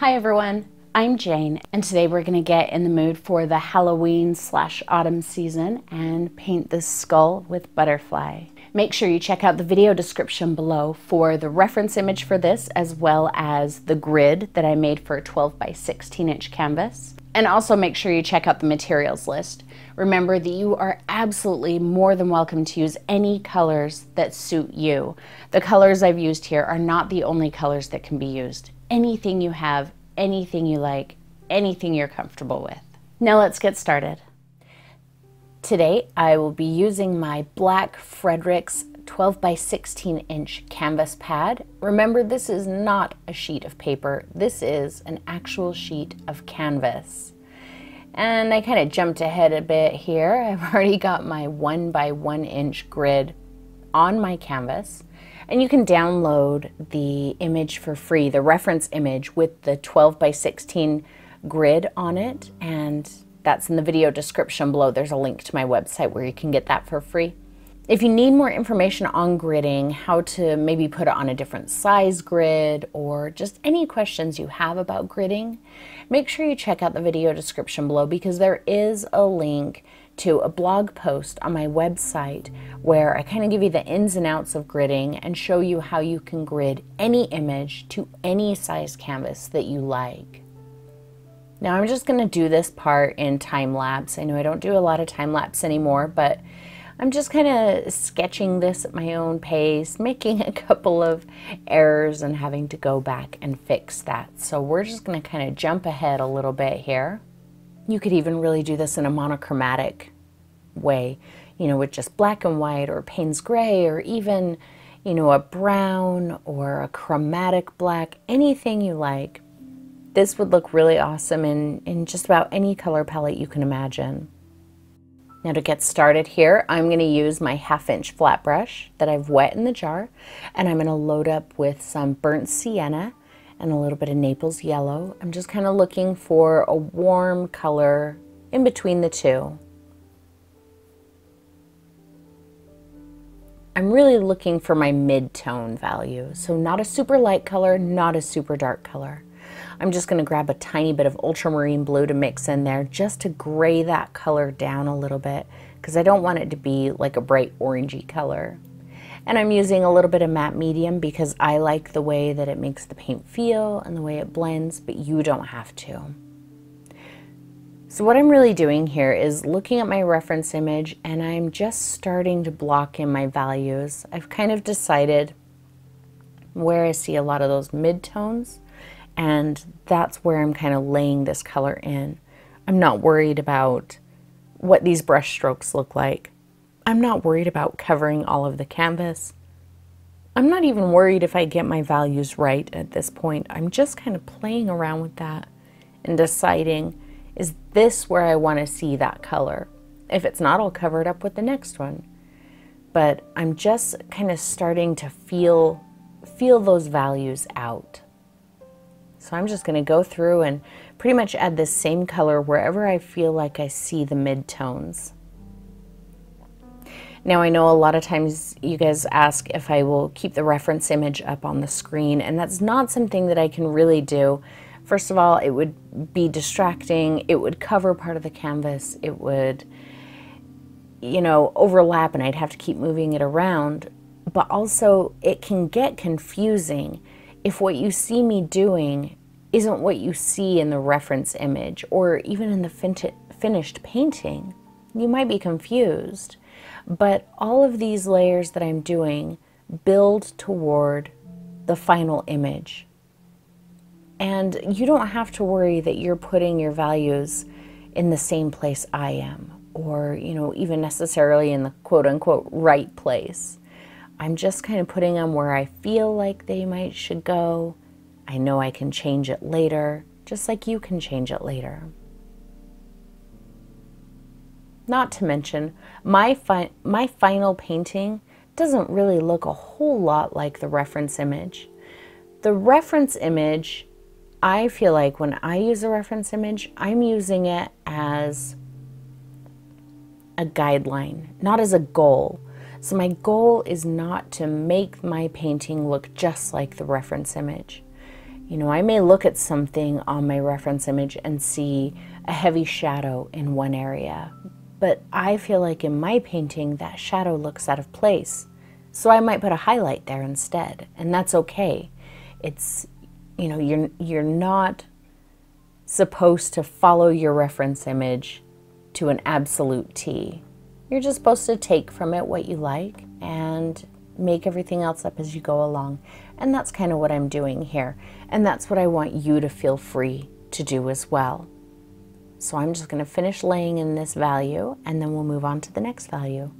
Hi everyone, I'm Jane, and today we're gonna get in the mood for the Halloween slash autumn season and paint this skull with butterfly. Make sure you check out the video description below for the reference image for this, as well as the grid that I made for a 12 by 16 inch canvas. And also make sure you check out the materials list. Remember that you are absolutely more than welcome to use any colors that suit you. The colors I've used here are not the only colors that can be used anything you have, anything you like, anything you're comfortable with. Now let's get started. Today I will be using my black Fredrix 12 by 16 inch canvas pad. Remember this is not a sheet of paper, this is an actual sheet of canvas. And I kind of jumped ahead a bit here. I've already got my one by one inch grid on my canvas. And you can download the image for free, the reference image with the 12 by 16 grid on it. And that's in the video description below. There's a link to my website where you can get that for free. If you need more information on gridding, how to maybe put it on a different size grid, or just any questions you have about gridding, make sure you check out the video description below because there is a link to a blog post on my website where I kind of give you the ins and outs of gridding and show you how you can grid any image to any size canvas that you like. Now I'm just going to do this part in time lapse. I know I don't do a lot of time lapse anymore, but I'm just kind of sketching this at my own pace, making a couple of errors and having to go back and fix that. So we're just going to kind of jump ahead a little bit here. You could even really do this in a monochromatic way, you know, with just black and white or Payne's gray or even, you know, a brown or a chromatic black, anything you like. This would look really awesome in, in just about any color palette you can imagine. Now to get started here, I'm going to use my half inch flat brush that I've wet in the jar and I'm going to load up with some burnt sienna and a little bit of Naples yellow. I'm just kind of looking for a warm color in between the two. I'm really looking for my mid-tone value. So not a super light color, not a super dark color. I'm just going to grab a tiny bit of ultramarine blue to mix in there just to gray that color down a little bit because I don't want it to be like a bright orangey color. And I'm using a little bit of matte medium because I like the way that it makes the paint feel and the way it blends, but you don't have to. So what I'm really doing here is looking at my reference image and I'm just starting to block in my values. I've kind of decided where I see a lot of those midtones and that's where I'm kind of laying this color in. I'm not worried about what these brush strokes look like. I'm not worried about covering all of the canvas. I'm not even worried if I get my values right at this point. I'm just kind of playing around with that and deciding, is this where I want to see that color? If it's not, I'll cover it up with the next one. But I'm just kind of starting to feel, feel those values out. So I'm just going to go through and pretty much add this same color wherever I feel like I see the midtones. Now I know a lot of times you guys ask if I will keep the reference image up on the screen and that's not something that I can really do. First of all, it would be distracting, it would cover part of the canvas, it would, you know, overlap and I'd have to keep moving it around. But also it can get confusing if what you see me doing isn't what you see in the reference image or even in the fin finished painting. You might be confused. But all of these layers that I'm doing build toward the final image. And you don't have to worry that you're putting your values in the same place I am, or, you know, even necessarily in the quote unquote right place. I'm just kind of putting them where I feel like they might should go. I know I can change it later, just like you can change it later. Not to mention, my, fi my final painting doesn't really look a whole lot like the reference image. The reference image, I feel like when I use a reference image, I'm using it as a guideline, not as a goal. So my goal is not to make my painting look just like the reference image. You know, I may look at something on my reference image and see a heavy shadow in one area, but I feel like in my painting that shadow looks out of place. So I might put a highlight there instead, and that's okay. It's, you know, you're, you're not supposed to follow your reference image to an absolute T. You're just supposed to take from it what you like and make everything else up as you go along. And that's kind of what I'm doing here. And that's what I want you to feel free to do as well. So I'm just going to finish laying in this value and then we'll move on to the next value.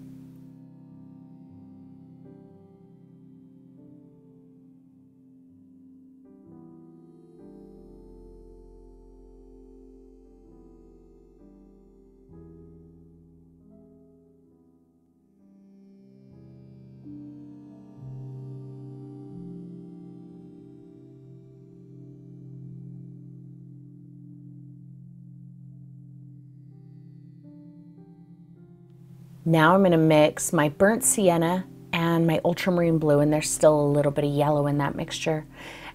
Now I'm going to mix my burnt sienna and my ultramarine blue, and there's still a little bit of yellow in that mixture.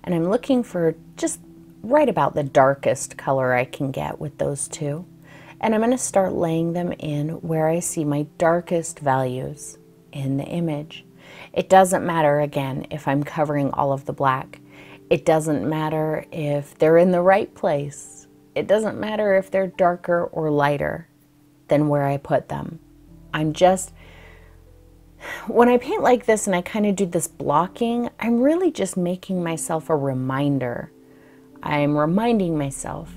And I'm looking for just right about the darkest color I can get with those two. And I'm going to start laying them in where I see my darkest values in the image. It doesn't matter, again, if I'm covering all of the black. It doesn't matter if they're in the right place. It doesn't matter if they're darker or lighter than where I put them. I'm just, when I paint like this and I kind of do this blocking, I'm really just making myself a reminder. I'm reminding myself,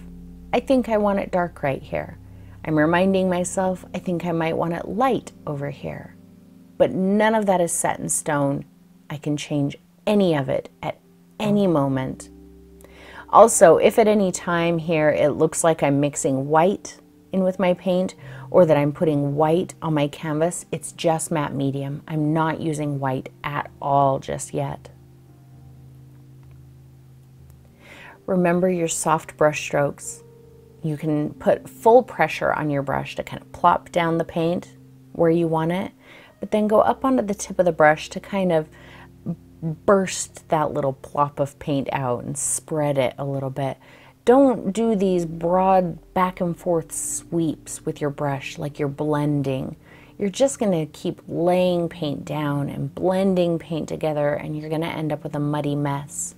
I think I want it dark right here. I'm reminding myself, I think I might want it light over here. But none of that is set in stone. I can change any of it at any moment. Also, if at any time here it looks like I'm mixing white in with my paint or that I'm putting white on my canvas, it's just matte medium. I'm not using white at all just yet. Remember your soft brush strokes. You can put full pressure on your brush to kind of plop down the paint where you want it, but then go up onto the tip of the brush to kind of burst that little plop of paint out and spread it a little bit. Don't do these broad back and forth sweeps with your brush like you're blending. You're just going to keep laying paint down and blending paint together and you're going to end up with a muddy mess.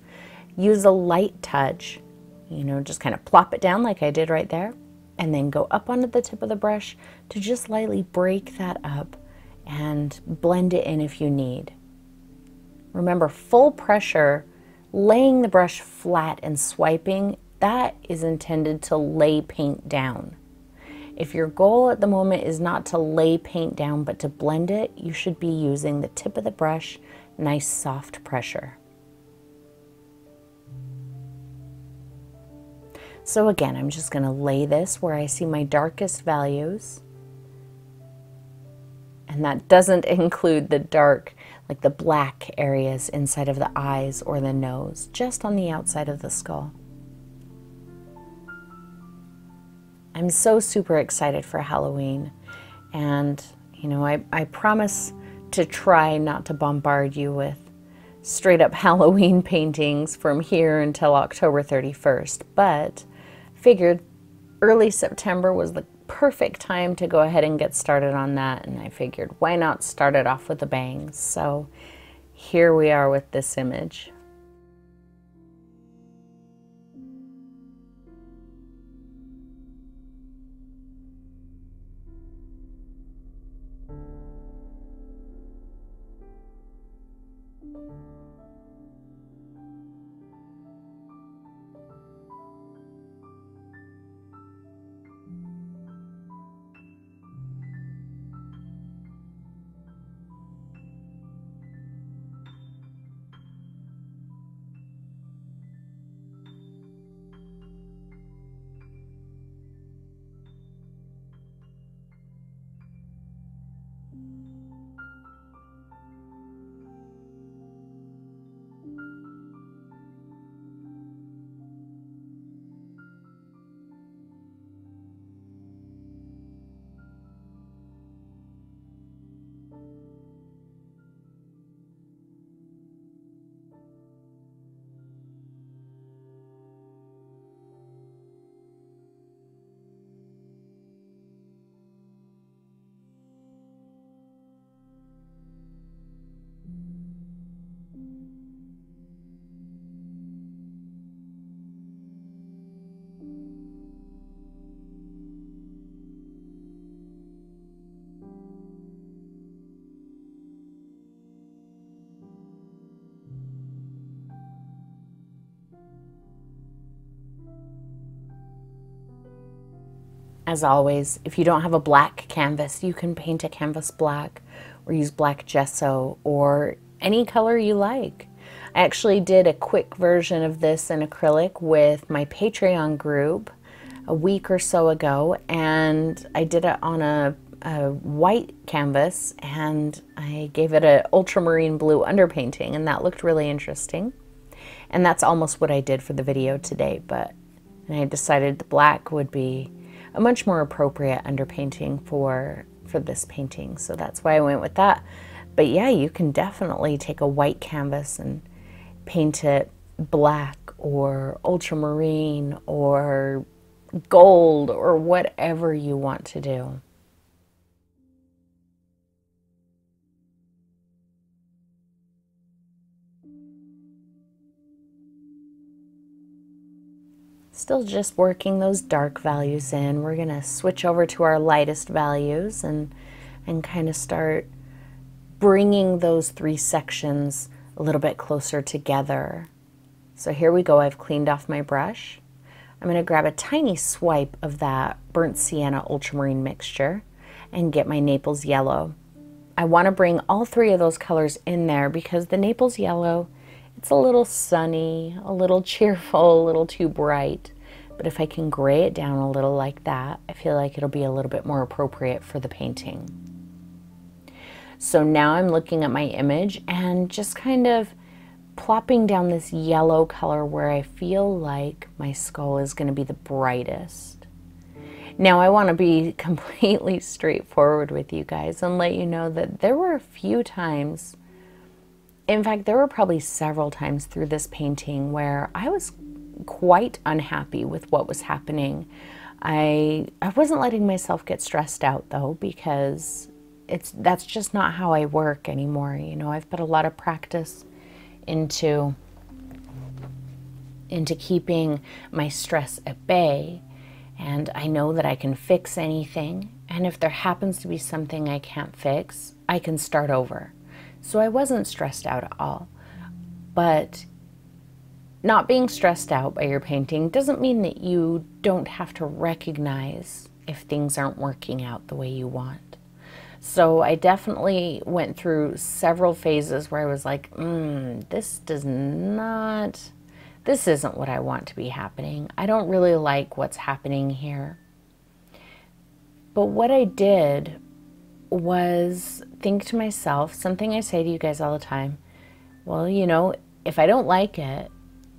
Use a light touch, you know, just kind of plop it down like I did right there and then go up onto the tip of the brush to just lightly break that up and blend it in if you need. Remember, full pressure, laying the brush flat and swiping that is intended to lay paint down. If your goal at the moment is not to lay paint down but to blend it, you should be using the tip of the brush, nice soft pressure. So again, I'm just going to lay this where I see my darkest values. And that doesn't include the dark, like the black areas inside of the eyes or the nose, just on the outside of the skull. I'm so super excited for Halloween. And, you know, I, I promise to try not to bombard you with straight up Halloween paintings from here until October 31st, but figured early September was the perfect time to go ahead and get started on that. And I figured, why not start it off with a bang? So here we are with this image. As always, if you don't have a black canvas, you can paint a canvas black or use black gesso or any color you like. I actually did a quick version of this in acrylic with my Patreon group a week or so ago and I did it on a, a white canvas and I gave it an ultramarine blue underpainting and that looked really interesting. And that's almost what I did for the video today, but I decided the black would be a much more appropriate underpainting for for this painting. So that's why I went with that. But yeah, you can definitely take a white canvas and paint it black or ultramarine or gold or whatever you want to do. Still just working those dark values in. We're going to switch over to our lightest values and, and kind of start bringing those three sections a little bit closer together. So here we go. I've cleaned off my brush. I'm going to grab a tiny swipe of that burnt sienna ultramarine mixture and get my Naples yellow. I want to bring all three of those colors in there because the Naples yellow it's a little sunny, a little cheerful, a little too bright. But if I can gray it down a little like that, I feel like it'll be a little bit more appropriate for the painting. So now I'm looking at my image and just kind of plopping down this yellow color where I feel like my skull is going to be the brightest. Now I want to be completely straightforward with you guys and let you know that there were a few times in fact, there were probably several times through this painting where I was quite unhappy with what was happening. I I wasn't letting myself get stressed out though because it's that's just not how I work anymore. You know, I've put a lot of practice into into keeping my stress at bay and I know that I can fix anything and if there happens to be something I can't fix, I can start over. So I wasn't stressed out at all. But not being stressed out by your painting doesn't mean that you don't have to recognize if things aren't working out the way you want. So I definitely went through several phases where I was like, mm, this does not, this isn't what I want to be happening. I don't really like what's happening here. But what I did was think to myself something I say to you guys all the time. Well, you know, if I don't like it,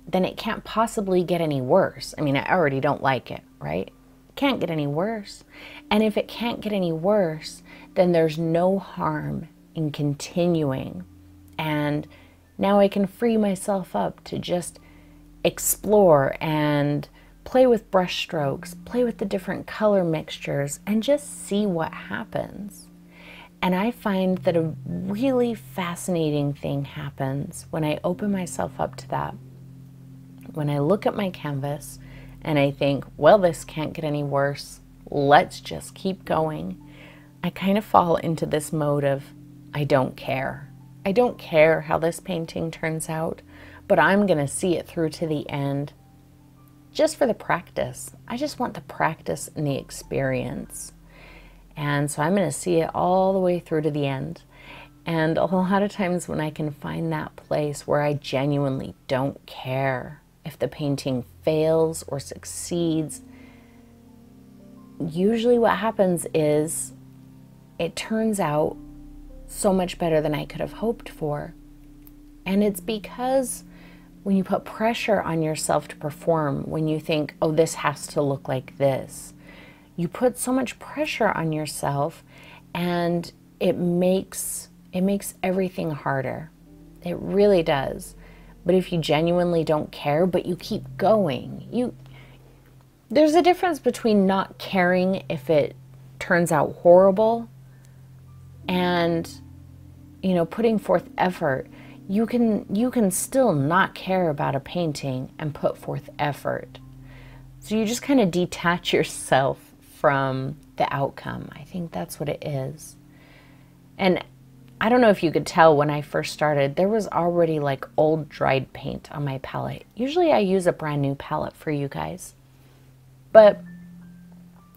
then it can't possibly get any worse. I mean, I already don't like it, right? Can't get any worse. And if it can't get any worse, then there's no harm in continuing. And now I can free myself up to just explore and play with brush strokes, play with the different color mixtures, and just see what happens. And I find that a really fascinating thing happens when I open myself up to that. When I look at my canvas and I think, well, this can't get any worse, let's just keep going. I kind of fall into this mode of, I don't care. I don't care how this painting turns out, but I'm going to see it through to the end just for the practice. I just want the practice and the experience. And so I'm going to see it all the way through to the end. And a lot of times when I can find that place where I genuinely don't care if the painting fails or succeeds, usually what happens is it turns out so much better than I could have hoped for. And it's because when you put pressure on yourself to perform, when you think, oh, this has to look like this, you put so much pressure on yourself and it makes it makes everything harder. It really does. But if you genuinely don't care but you keep going, you there's a difference between not caring if it turns out horrible and you know putting forth effort you can you can still not care about a painting and put forth effort so you just kind of detach yourself from the outcome. I think that's what it is. And I don't know if you could tell when I first started, there was already like old dried paint on my palette. Usually I use a brand new palette for you guys. But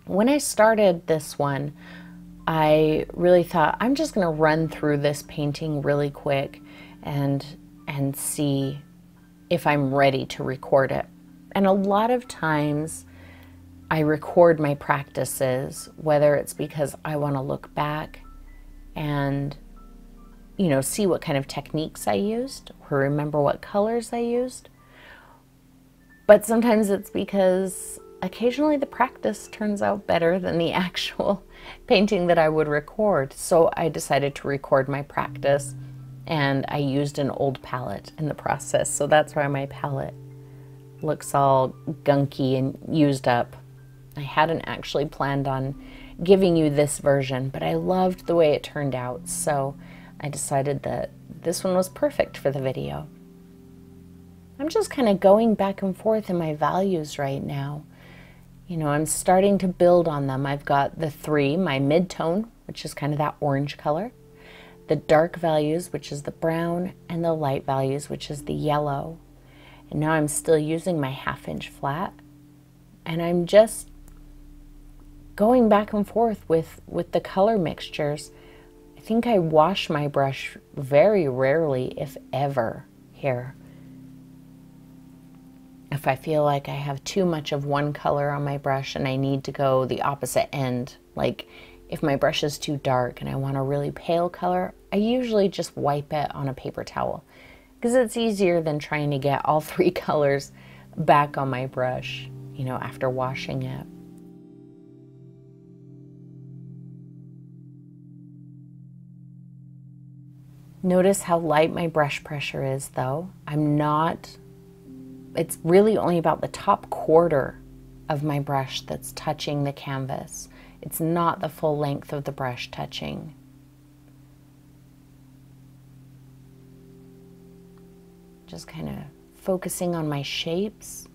When I started this one, I really thought I'm just going to run through this painting really quick and and see if I'm ready to record it. And a lot of times I record my practices, whether it's because I want to look back and you know, see what kind of techniques I used or remember what colors I used. But sometimes it's because occasionally the practice turns out better than the actual painting that I would record. So I decided to record my practice and I used an old palette in the process. So that's why my palette looks all gunky and used up. I hadn't actually planned on giving you this version, but I loved the way it turned out. So I decided that this one was perfect for the video. I'm just kind of going back and forth in my values right now. You know, I'm starting to build on them. I've got the three, my mid-tone, which is kind of that orange color, the dark values, which is the brown, and the light values, which is the yellow. And now I'm still using my half inch flat, and I'm just going back and forth with, with the color mixtures I think I wash my brush very rarely, if ever, here. If I feel like I have too much of one color on my brush and I need to go the opposite end, like if my brush is too dark and I want a really pale color, I usually just wipe it on a paper towel because it's easier than trying to get all three colors back on my brush, you know, after washing it. Notice how light my brush pressure is though. I'm not, it's really only about the top quarter of my brush that's touching the canvas. It's not the full length of the brush touching. Just kind of focusing on my shapes.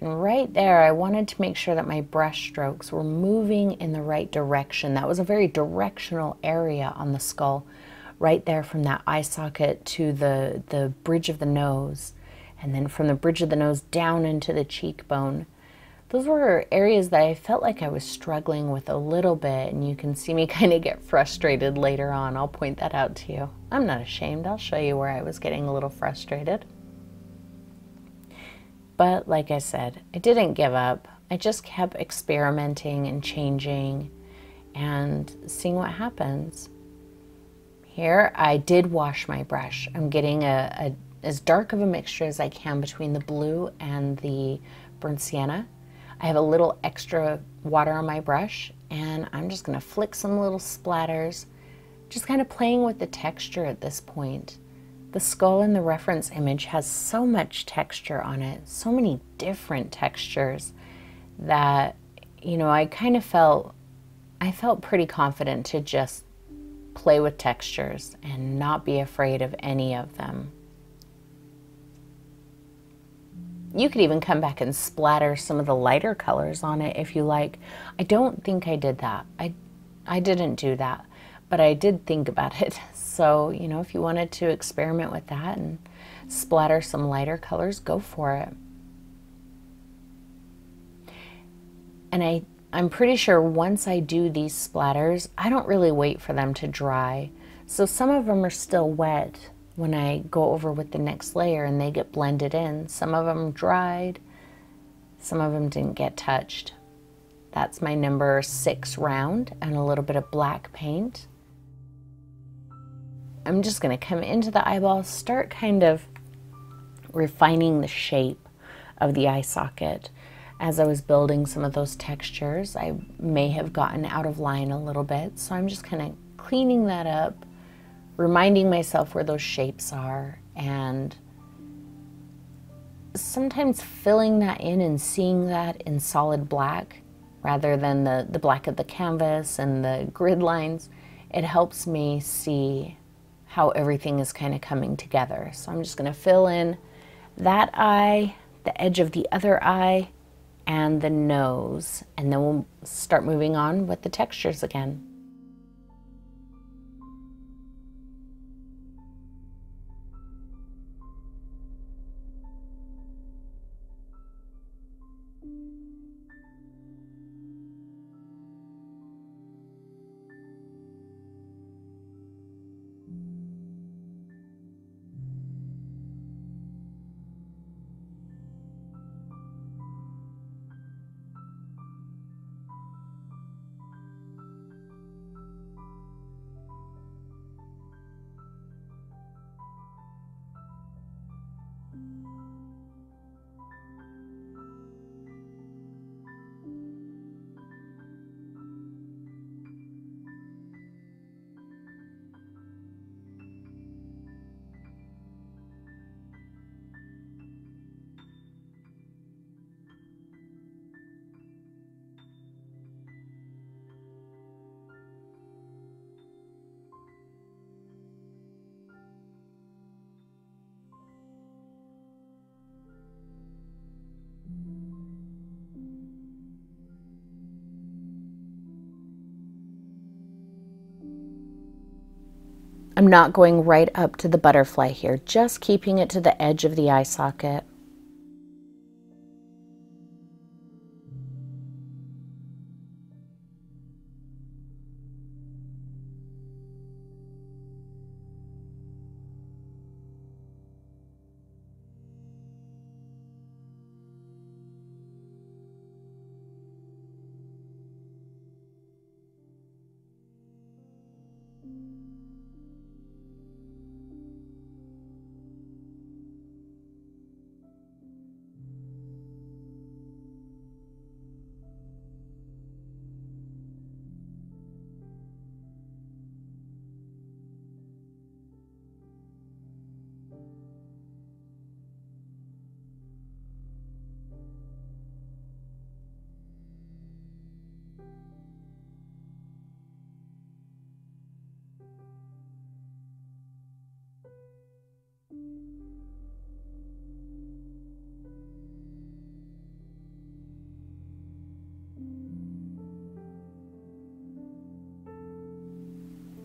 And right there, I wanted to make sure that my brush strokes were moving in the right direction. That was a very directional area on the skull right there from that eye socket to the, the bridge of the nose, and then from the bridge of the nose down into the cheekbone. Those were areas that I felt like I was struggling with a little bit, and you can see me kind of get frustrated later on. I'll point that out to you. I'm not ashamed. I'll show you where I was getting a little frustrated. But like I said, I didn't give up. I just kept experimenting and changing and seeing what happens. Here, I did wash my brush. I'm getting a, a, as dark of a mixture as I can between the blue and the burnt sienna. I have a little extra water on my brush and I'm just gonna flick some little splatters, just kind of playing with the texture at this point. The skull in the reference image has so much texture on it, so many different textures that, you know, I kind of felt, I felt pretty confident to just play with textures and not be afraid of any of them. You could even come back and splatter some of the lighter colors on it if you like. I don't think I did that. I, I didn't do that, but I did think about it. So, you know, if you wanted to experiment with that and splatter some lighter colors, go for it. And I I'm pretty sure once I do these splatters, I don't really wait for them to dry. So some of them are still wet when I go over with the next layer and they get blended in. Some of them dried, some of them didn't get touched. That's my number six round and a little bit of black paint. I'm just gonna come into the eyeball, start kind of refining the shape of the eye socket as I was building some of those textures, I may have gotten out of line a little bit. So I'm just kind of cleaning that up, reminding myself where those shapes are, and sometimes filling that in and seeing that in solid black rather than the, the black of the canvas and the grid lines. It helps me see how everything is kind of coming together. So I'm just going to fill in that eye, the edge of the other eye, and the nose, and then we'll start moving on with the textures again. I'm not going right up to the butterfly here, just keeping it to the edge of the eye socket.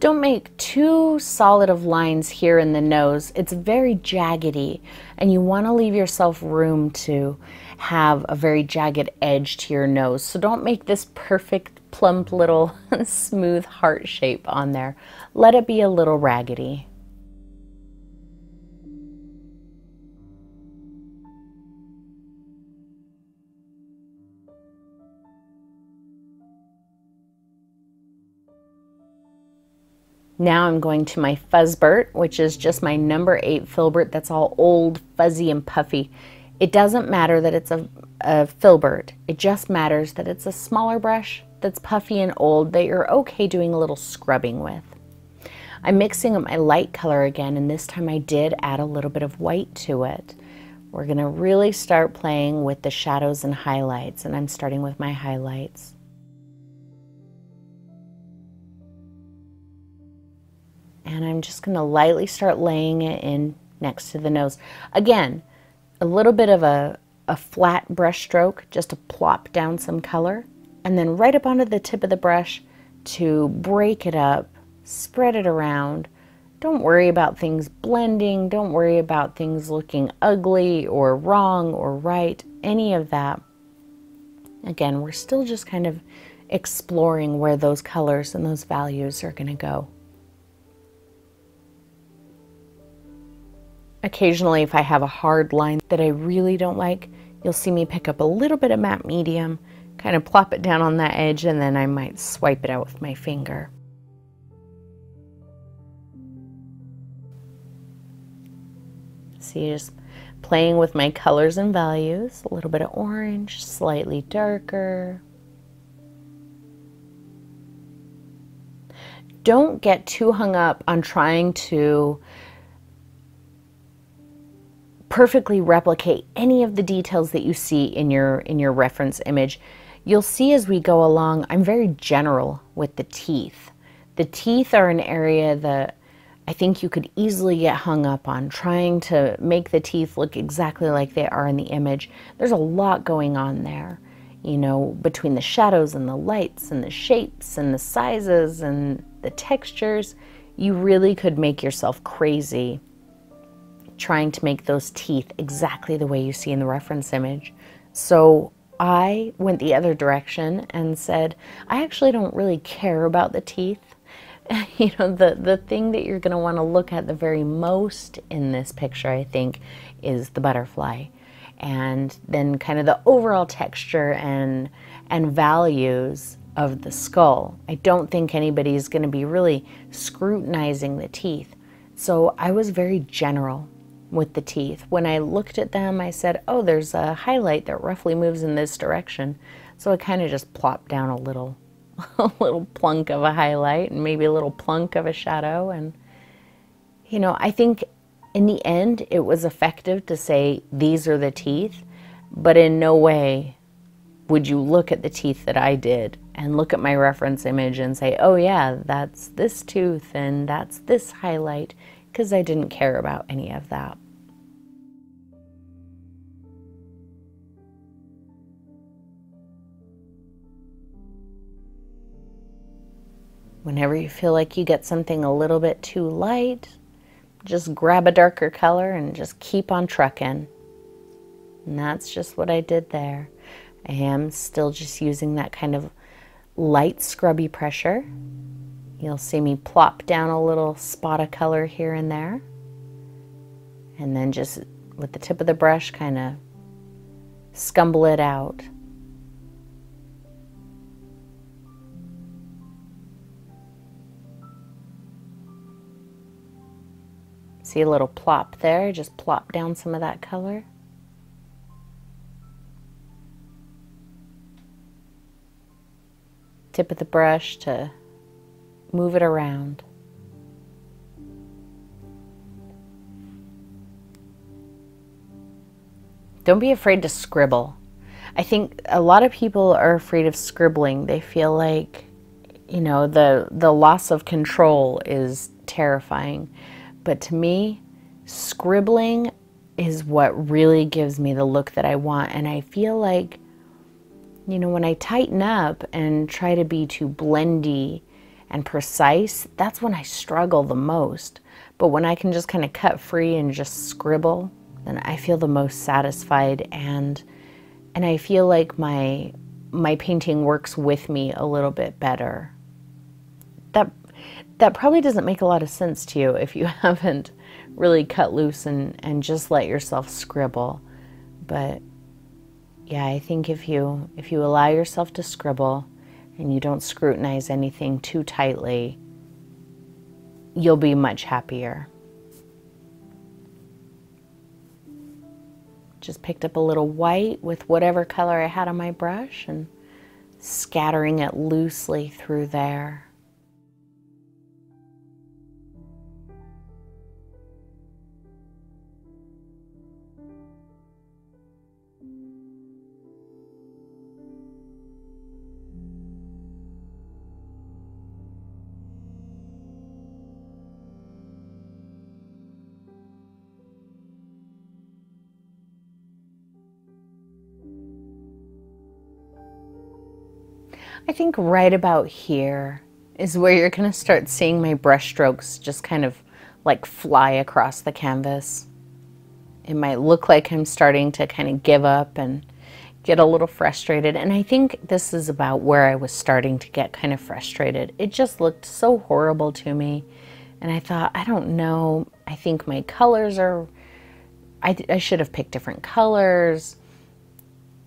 Don't make too solid of lines here in the nose. It's very jaggedy and you want to leave yourself room to have a very jagged edge to your nose. So don't make this perfect plump little smooth heart shape on there. Let it be a little raggedy. Now I'm going to my Fuzzbert, which is just my number eight filbert that's all old, fuzzy, and puffy. It doesn't matter that it's a, a filbert. It just matters that it's a smaller brush that's puffy and old that you're okay doing a little scrubbing with. I'm mixing up my light color again, and this time I did add a little bit of white to it. We're gonna really start playing with the shadows and highlights, and I'm starting with my highlights. And I'm just going to lightly start laying it in next to the nose. Again, a little bit of a, a flat brush stroke just to plop down some color and then right up onto the tip of the brush to break it up, spread it around. Don't worry about things blending. Don't worry about things looking ugly or wrong or right, any of that. Again, we're still just kind of exploring where those colors and those values are going to go. Occasionally, if I have a hard line that I really don't like, you'll see me pick up a little bit of matte medium, kind of plop it down on that edge, and then I might swipe it out with my finger. See, just playing with my colors and values, a little bit of orange, slightly darker. Don't get too hung up on trying to perfectly replicate any of the details that you see in your in your reference image. You'll see as we go along, I'm very general with the teeth. The teeth are an area that I think you could easily get hung up on trying to make the teeth look exactly like they are in the image. There's a lot going on there, you know, between the shadows and the lights and the shapes and the sizes and the textures. You really could make yourself crazy trying to make those teeth exactly the way you see in the reference image. So I went the other direction and said, I actually don't really care about the teeth. you know, the, the thing that you're going to want to look at the very most in this picture, I think, is the butterfly. And then kind of the overall texture and, and values of the skull. I don't think anybody's going to be really scrutinizing the teeth. So I was very general with the teeth. When I looked at them, I said, oh, there's a highlight that roughly moves in this direction. So I kind of just plopped down a little, a little plunk of a highlight and maybe a little plunk of a shadow. And, you know, I think in the end, it was effective to say, these are the teeth, but in no way would you look at the teeth that I did and look at my reference image and say, oh yeah, that's this tooth and that's this highlight because I didn't care about any of that. Whenever you feel like you get something a little bit too light, just grab a darker color and just keep on trucking. And that's just what I did there. I am still just using that kind of light scrubby pressure. You'll see me plop down a little spot of color here and there. And then just with the tip of the brush kind of scumble it out. See a little plop there? Just plop down some of that color. Tip of the brush to move it around. Don't be afraid to scribble. I think a lot of people are afraid of scribbling. They feel like, you know, the the loss of control is terrifying. But to me, scribbling is what really gives me the look that I want. And I feel like, you know, when I tighten up and try to be too blendy and precise, that's when I struggle the most. But when I can just kind of cut free and just scribble, then I feel the most satisfied and and I feel like my my painting works with me a little bit better. That that probably doesn't make a lot of sense to you if you haven't really cut loose and, and just let yourself scribble. But yeah, I think if you if you allow yourself to scribble and you don't scrutinize anything too tightly, you'll be much happier. Just picked up a little white with whatever color I had on my brush and scattering it loosely through there. I think right about here is where you're going to start seeing my brush strokes just kind of like fly across the canvas. It might look like I'm starting to kind of give up and get a little frustrated. And I think this is about where I was starting to get kind of frustrated. It just looked so horrible to me. And I thought, I don't know. I think my colors are, I, I should have picked different colors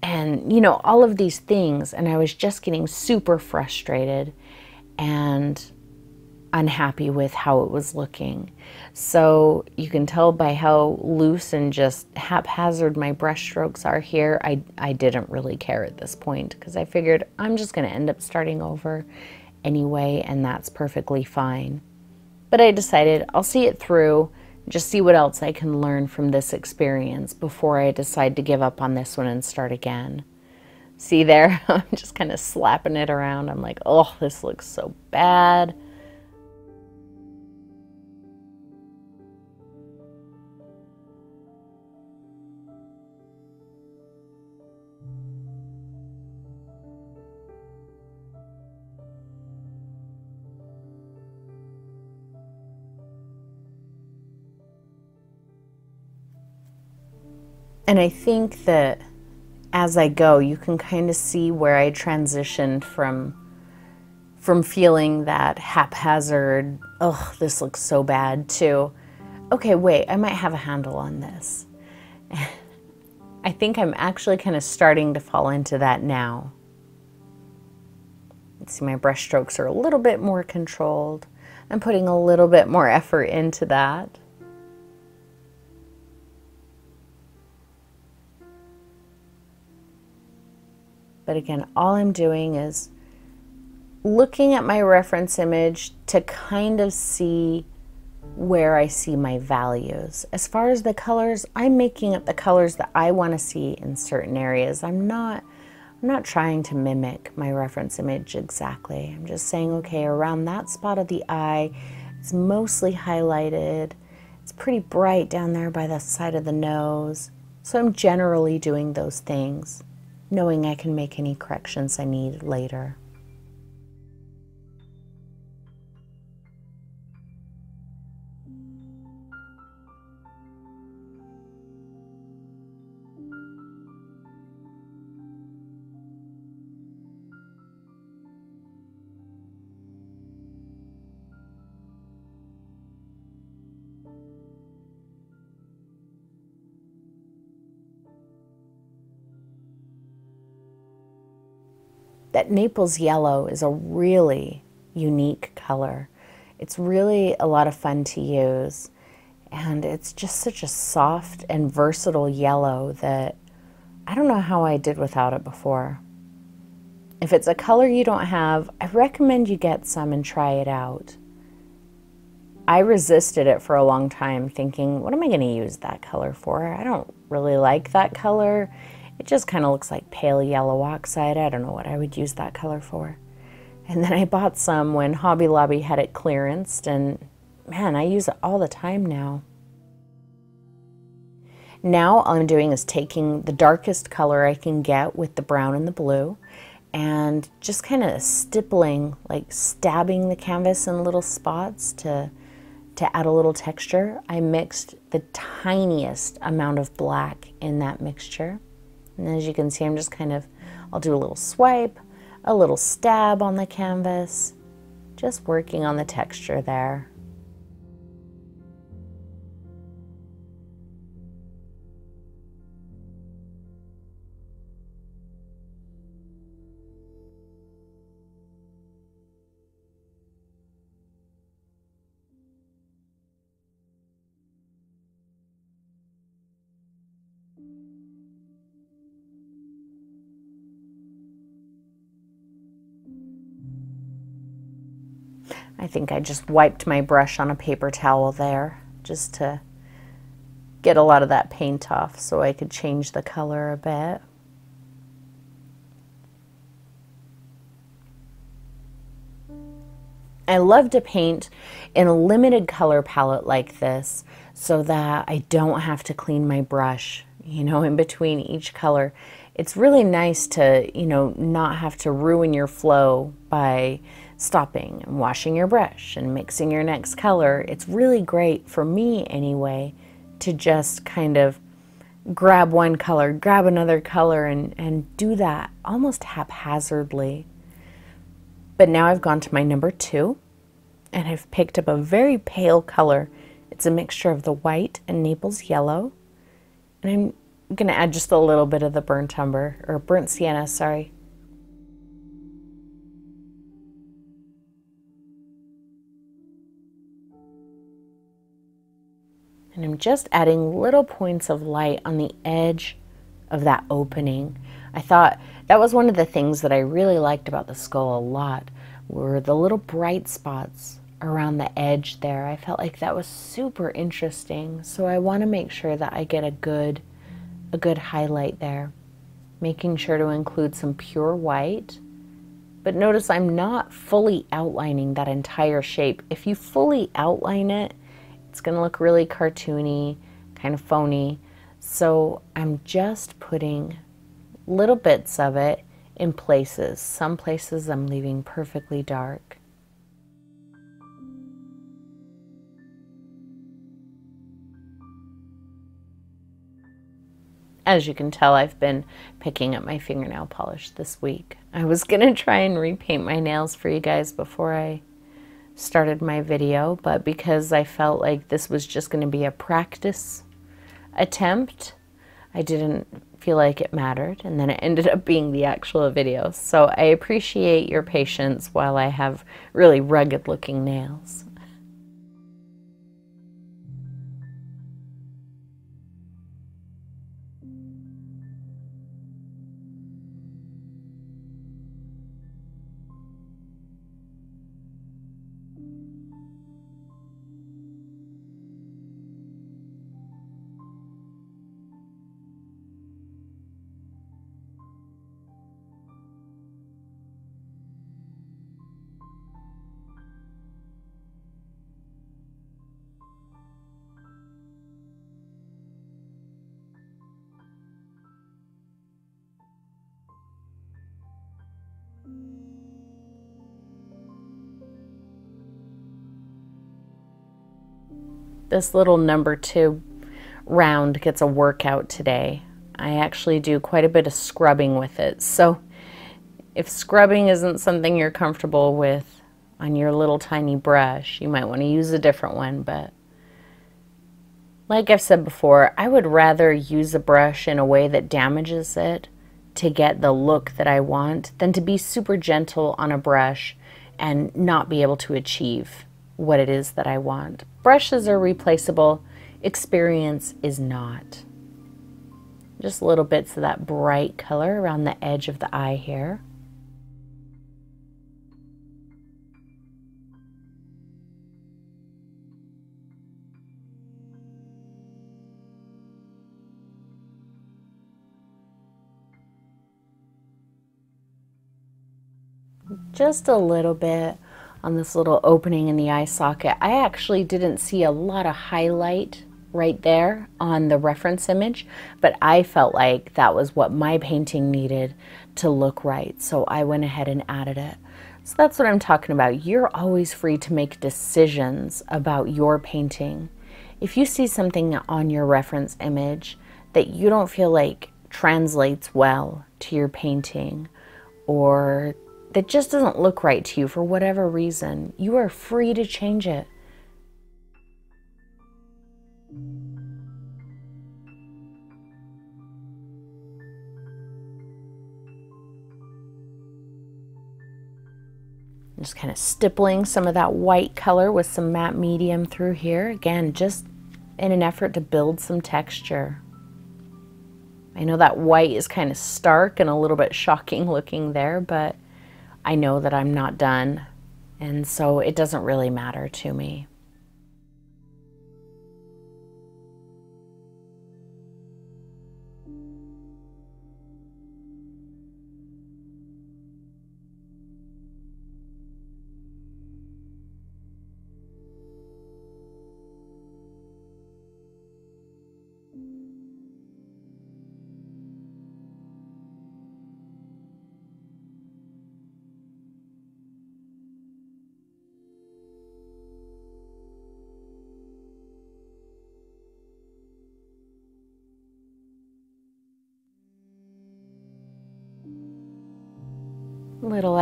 and you know all of these things and i was just getting super frustrated and unhappy with how it was looking. So you can tell by how loose and just haphazard my brush strokes are here i, I didn't really care at this point because i figured i'm just going to end up starting over anyway and that's perfectly fine. But i decided i'll see it through just see what else I can learn from this experience before I decide to give up on this one and start again. See there? I'm just kind of slapping it around. I'm like, oh, this looks so bad. And I think that as I go, you can kind of see where I transitioned from from feeling that haphazard, oh, this looks so bad, to, okay, wait, I might have a handle on this. I think I'm actually kind of starting to fall into that now. See, my brush strokes are a little bit more controlled. I'm putting a little bit more effort into that. But again, all I'm doing is looking at my reference image to kind of see where I see my values. As far as the colors, I'm making up the colors that I want to see in certain areas. I'm not I'm not trying to mimic my reference image exactly. I'm just saying, okay, around that spot of the eye, it's mostly highlighted. It's pretty bright down there by the side of the nose. So I'm generally doing those things knowing I can make any corrections I need later. That Naples yellow is a really unique color. It's really a lot of fun to use. And it's just such a soft and versatile yellow that I don't know how I did without it before. If it's a color you don't have, I recommend you get some and try it out. I resisted it for a long time thinking, what am I going to use that color for? I don't really like that color. It just kind of looks like pale yellow oxide. I don't know what I would use that color for. And then I bought some when Hobby Lobby had it clearanced and man, I use it all the time now. Now all I'm doing is taking the darkest color I can get with the brown and the blue and just kind of stippling, like stabbing the canvas in little spots to, to add a little texture. I mixed the tiniest amount of black in that mixture. And as you can see, I'm just kind of, I'll do a little swipe, a little stab on the canvas, just working on the texture there. I think I just wiped my brush on a paper towel there just to get a lot of that paint off so I could change the color a bit. I love to paint in a limited color palette like this so that I don't have to clean my brush, you know, in between each color. It's really nice to, you know, not have to ruin your flow by stopping and washing your brush and mixing your next color. It's really great for me anyway to just kind of grab one color, grab another color and, and do that almost haphazardly. But now I've gone to my number two and I've picked up a very pale color. It's a mixture of the white and Naples yellow. And I'm going to add just a little bit of the burnt umber or burnt sienna, sorry. And I'm just adding little points of light on the edge of that opening. I thought that was one of the things that I really liked about the skull a lot were the little bright spots around the edge there. I felt like that was super interesting. So I want to make sure that I get a good a good highlight there. Making sure to include some pure white. But notice I'm not fully outlining that entire shape. If you fully outline it, it's going to look really cartoony, kind of phony. So I'm just putting little bits of it in places. Some places I'm leaving perfectly dark. As you can tell, I've been picking up my fingernail polish this week. I was going to try and repaint my nails for you guys before I started my video, but because I felt like this was just going to be a practice attempt, I didn't feel like it mattered, and then it ended up being the actual video. So I appreciate your patience while I have really rugged looking nails. This little number two round gets a workout today. I actually do quite a bit of scrubbing with it. So if scrubbing isn't something you're comfortable with on your little tiny brush, you might want to use a different one. But like I've said before, I would rather use a brush in a way that damages it to get the look that I want than to be super gentle on a brush and not be able to achieve what it is that I want. Brushes are replaceable, experience is not. Just a little bits of that bright color around the edge of the eye here. just a little bit on this little opening in the eye socket. I actually didn't see a lot of highlight right there on the reference image, but I felt like that was what my painting needed to look right. So I went ahead and added it. So that's what I'm talking about. You're always free to make decisions about your painting. If you see something on your reference image that you don't feel like translates well to your painting or that just doesn't look right to you for whatever reason, you are free to change it. Just kind of stippling some of that white color with some matte medium through here. Again, just in an effort to build some texture. I know that white is kind of stark and a little bit shocking looking there, but I know that I'm not done, and so it doesn't really matter to me.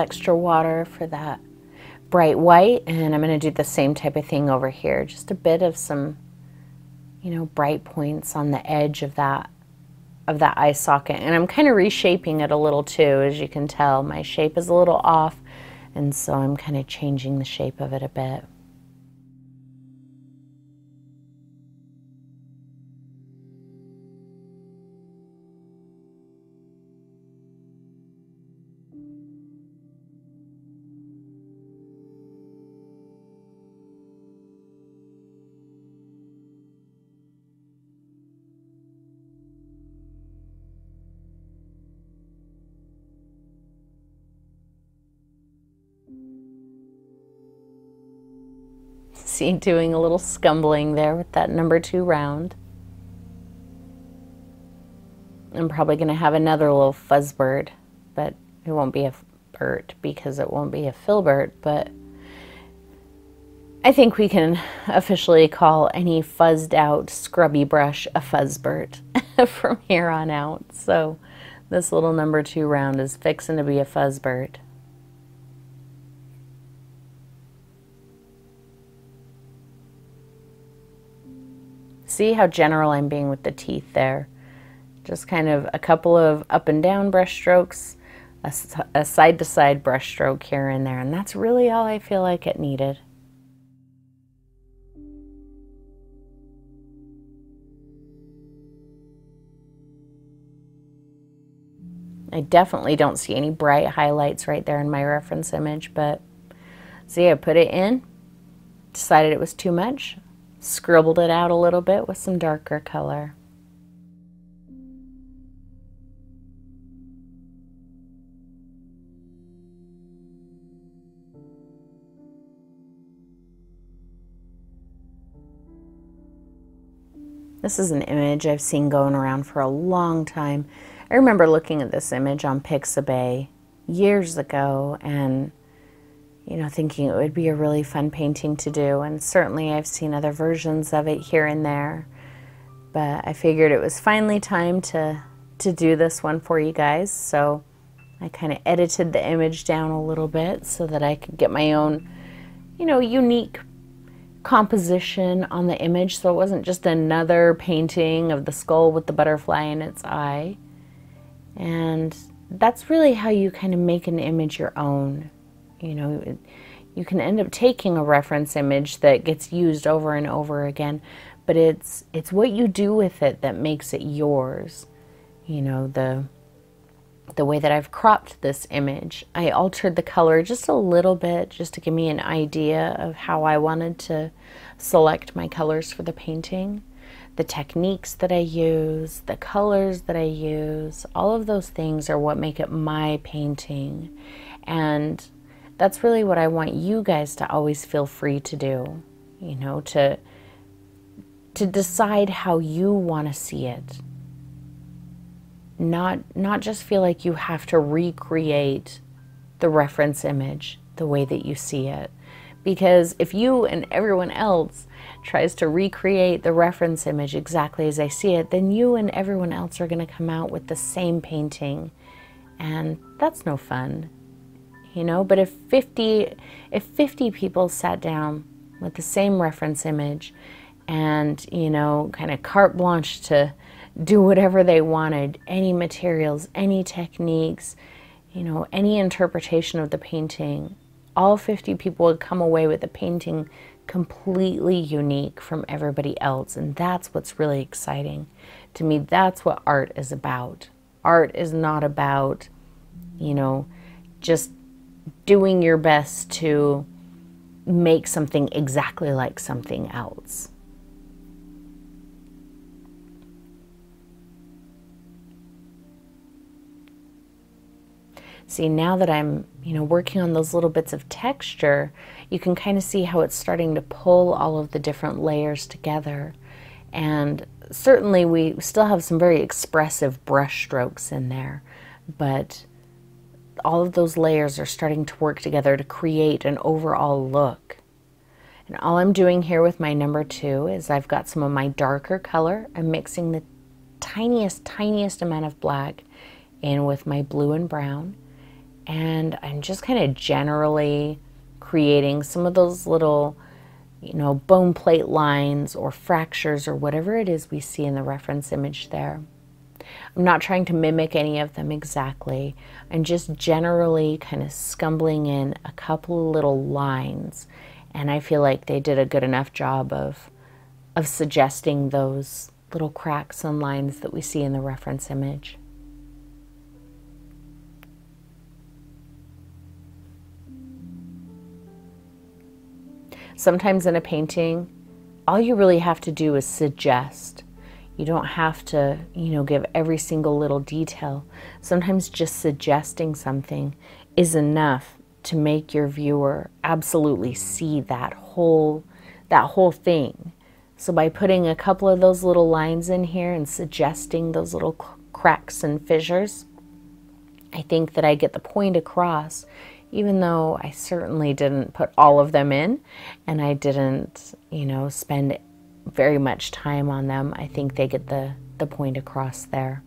Extra water for that bright white and I'm going to do the same type of thing over here just a bit of some you know bright points on the edge of that of that eye socket. And I'm kind of reshaping it a little too as you can tell. My shape is a little off and so I'm kind of changing the shape of it a bit See, doing a little scumbling there with that number two round. I'm probably going to have another little fuzzbert, but it won't be a bird because it won't be a filbert, but I think we can officially call any fuzzed out scrubby brush a fuzzbert from here on out. So this little number two round is fixing to be a fuzzbert. See how general I'm being with the teeth there. Just kind of a couple of up and down brush strokes, a side to side brush stroke here and there, and that's really all I feel like it needed. I definitely don't see any bright highlights right there in my reference image, but see, I put it in, decided it was too much, Scribbled it out a little bit with some darker color. This is an image I've seen going around for a long time. I remember looking at this image on Pixabay years ago and you know, thinking it would be a really fun painting to do. And certainly I've seen other versions of it here and there. But I figured it was finally time to, to do this one for you guys. So I kind of edited the image down a little bit so that I could get my own, you know, unique composition on the image. So it wasn't just another painting of the skull with the butterfly in its eye. And that's really how you kind of make an image your own. You know, you can end up taking a reference image that gets used over and over again, but it's it's what you do with it that makes it yours. You know, the the way that I've cropped this image. I altered the color just a little bit just to give me an idea of how I wanted to select my colors for the painting. The techniques that I use, the colors that I use, all of those things are what make it my painting. And that's really what I want you guys to always feel free to do, you know, to to decide how you want to see it. Not not just feel like you have to recreate the reference image the way that you see it. Because if you and everyone else tries to recreate the reference image exactly as I see it, then you and everyone else are going to come out with the same painting. And that's no fun you know? But if 50 if 50 people sat down with the same reference image and you know kind of carte blanche to do whatever they wanted any materials any techniques you know any interpretation of the painting all 50 people would come away with a painting completely unique from everybody else. And that's what's really exciting to me. That's what art is about. Art is not about you know just doing your best to make something exactly like something else. See, now that I'm, you know, working on those little bits of texture, you can kind of see how it's starting to pull all of the different layers together. And certainly we still have some very expressive brush strokes in there, but all of those layers are starting to work together to create an overall look. And all I'm doing here with my number two is I've got some of my darker color. I'm mixing the tiniest, tiniest amount of black in with my blue and brown. And I'm just kind of generally creating some of those little, you know, bone plate lines or fractures or whatever it is we see in the reference image there. I'm not trying to mimic any of them exactly. I'm just generally kind of scumbling in a couple of little lines. And I feel like they did a good enough job of, of suggesting those little cracks and lines that we see in the reference image. Sometimes in a painting, all you really have to do is suggest you don't have to, you know, give every single little detail. Sometimes just suggesting something is enough to make your viewer absolutely see that whole that whole thing. So by putting a couple of those little lines in here and suggesting those little cracks and fissures, I think that I get the point across even though I certainly didn't put all of them in and I didn't, you know, spend very much time on them. I think they get the, the point across there.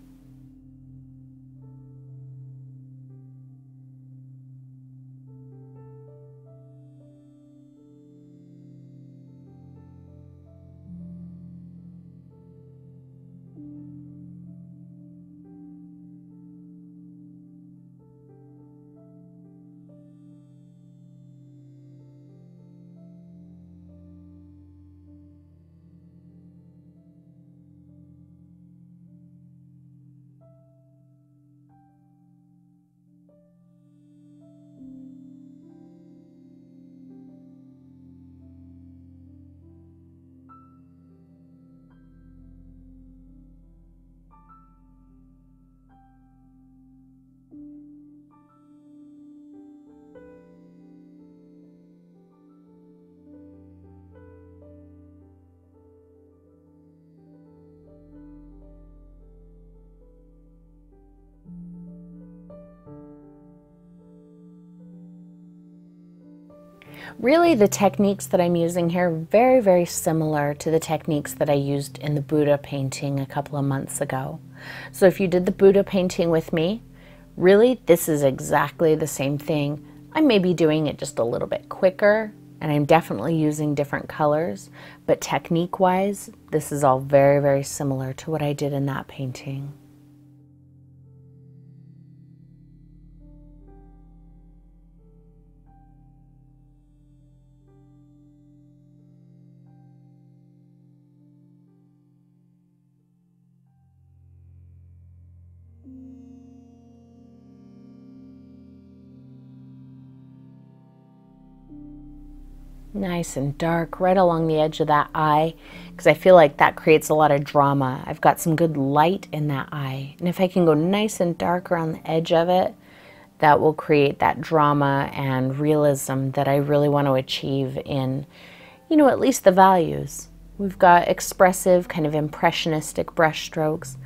Really, the techniques that I'm using here are very, very similar to the techniques that I used in the Buddha painting a couple of months ago. So if you did the Buddha painting with me, really, this is exactly the same thing. I may be doing it just a little bit quicker, and I'm definitely using different colors, but technique-wise, this is all very, very similar to what I did in that painting. Nice and dark right along the edge of that eye because I feel like that creates a lot of drama. I've got some good light in that eye. And if I can go nice and dark around the edge of it, that will create that drama and realism that I really want to achieve in, you know, at least the values. We've got expressive, kind of impressionistic brush strokes,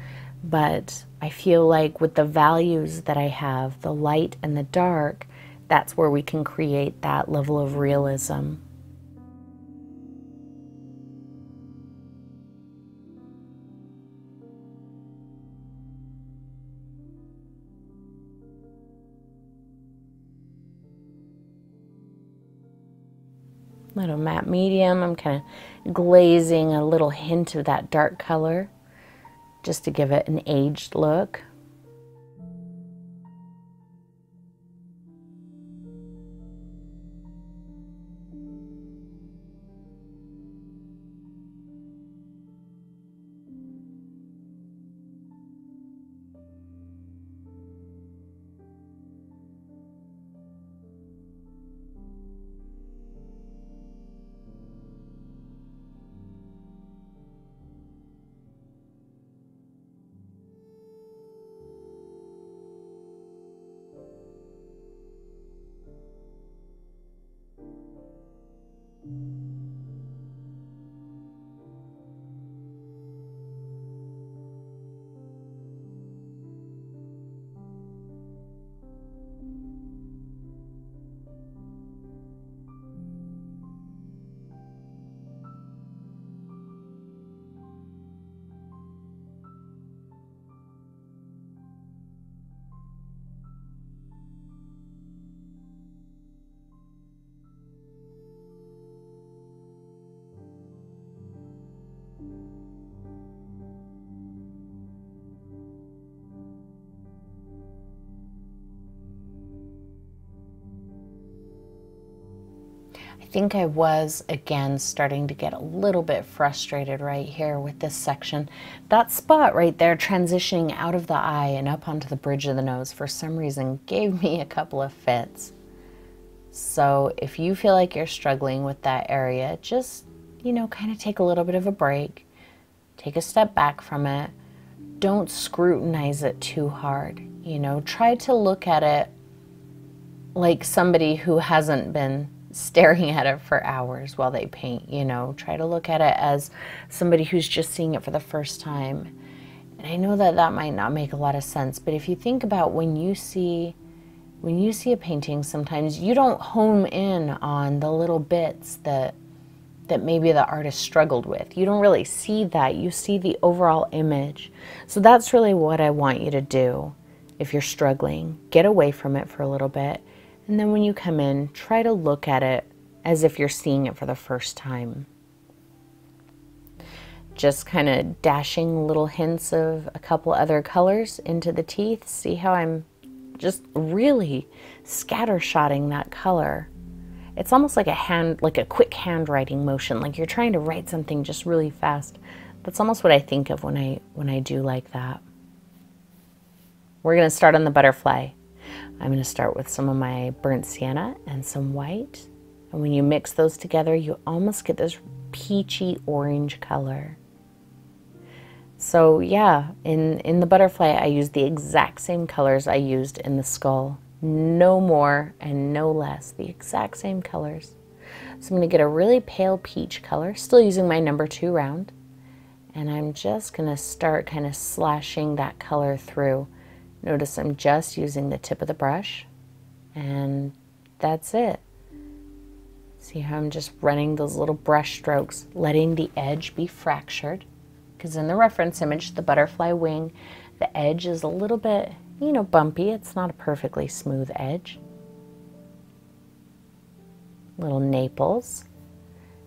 but I feel like with the values that I have, the light and the dark, that's where we can create that level of realism. Little matte medium. I'm kind of glazing a little hint of that dark color just to give it an aged look. Think I was again starting to get a little bit frustrated right here with this section. That spot right there transitioning out of the eye and up onto the bridge of the nose for some reason gave me a couple of fits. So if you feel like you're struggling with that area, just, you know, kind of take a little bit of a break, take a step back from it. Don't scrutinize it too hard. You know, try to look at it like somebody who hasn't been staring at it for hours while they paint, you know. Try to look at it as somebody who's just seeing it for the first time. And I know that that might not make a lot of sense, but if you think about when you see when you see a painting sometimes you don't home in on the little bits that that maybe the artist struggled with. You don't really see that. You see the overall image. So that's really what I want you to do if you're struggling. Get away from it for a little bit and then when you come in, try to look at it as if you're seeing it for the first time. Just kind of dashing little hints of a couple other colors into the teeth. See how I'm just really scattershotting that color. It's almost like a hand, like a quick handwriting motion, like you're trying to write something just really fast. That's almost what I think of when I when I do like that. We're going to start on the butterfly. I'm going to start with some of my burnt sienna and some white. And when you mix those together, you almost get this peachy orange color. So yeah, in, in the butterfly, I used the exact same colors I used in the skull. No more and no less, the exact same colors. So I'm going to get a really pale peach color, still using my number two round. And I'm just going to start kind of slashing that color through. Notice I'm just using the tip of the brush and that's it. See how I'm just running those little brush strokes, letting the edge be fractured. Because in the reference image, the butterfly wing, the edge is a little bit, you know, bumpy. It's not a perfectly smooth edge. Little Naples.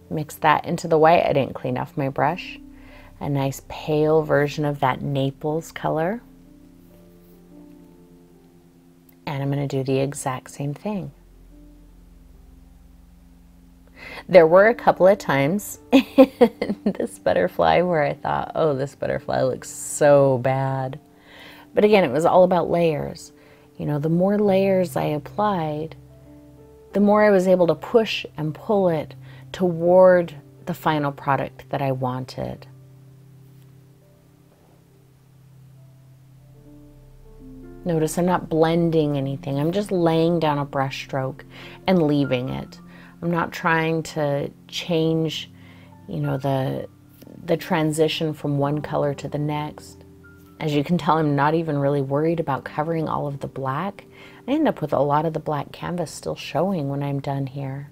Mix that into the white. I didn't clean off my brush. A nice pale version of that Naples color. And I'm going to do the exact same thing. There were a couple of times in this butterfly where I thought, oh, this butterfly looks so bad. But again, it was all about layers. You know, the more layers I applied, the more I was able to push and pull it toward the final product that I wanted. Notice I'm not blending anything. I'm just laying down a brush stroke and leaving it. I'm not trying to change, you know, the, the transition from one color to the next. As you can tell, I'm not even really worried about covering all of the black. I end up with a lot of the black canvas still showing when I'm done here.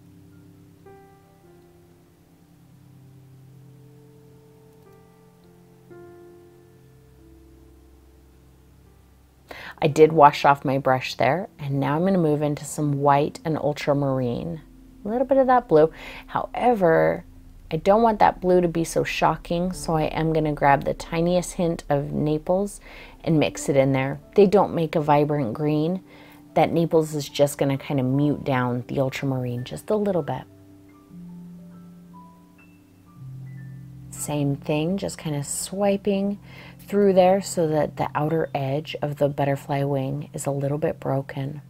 I did wash off my brush there, and now I'm going to move into some white and ultramarine. A little bit of that blue. However, I don't want that blue to be so shocking, so I am going to grab the tiniest hint of Naples and mix it in there. They don't make a vibrant green. That Naples is just going to kind of mute down the ultramarine just a little bit. Same thing, just kind of swiping through there so that the outer edge of the butterfly wing is a little bit broken.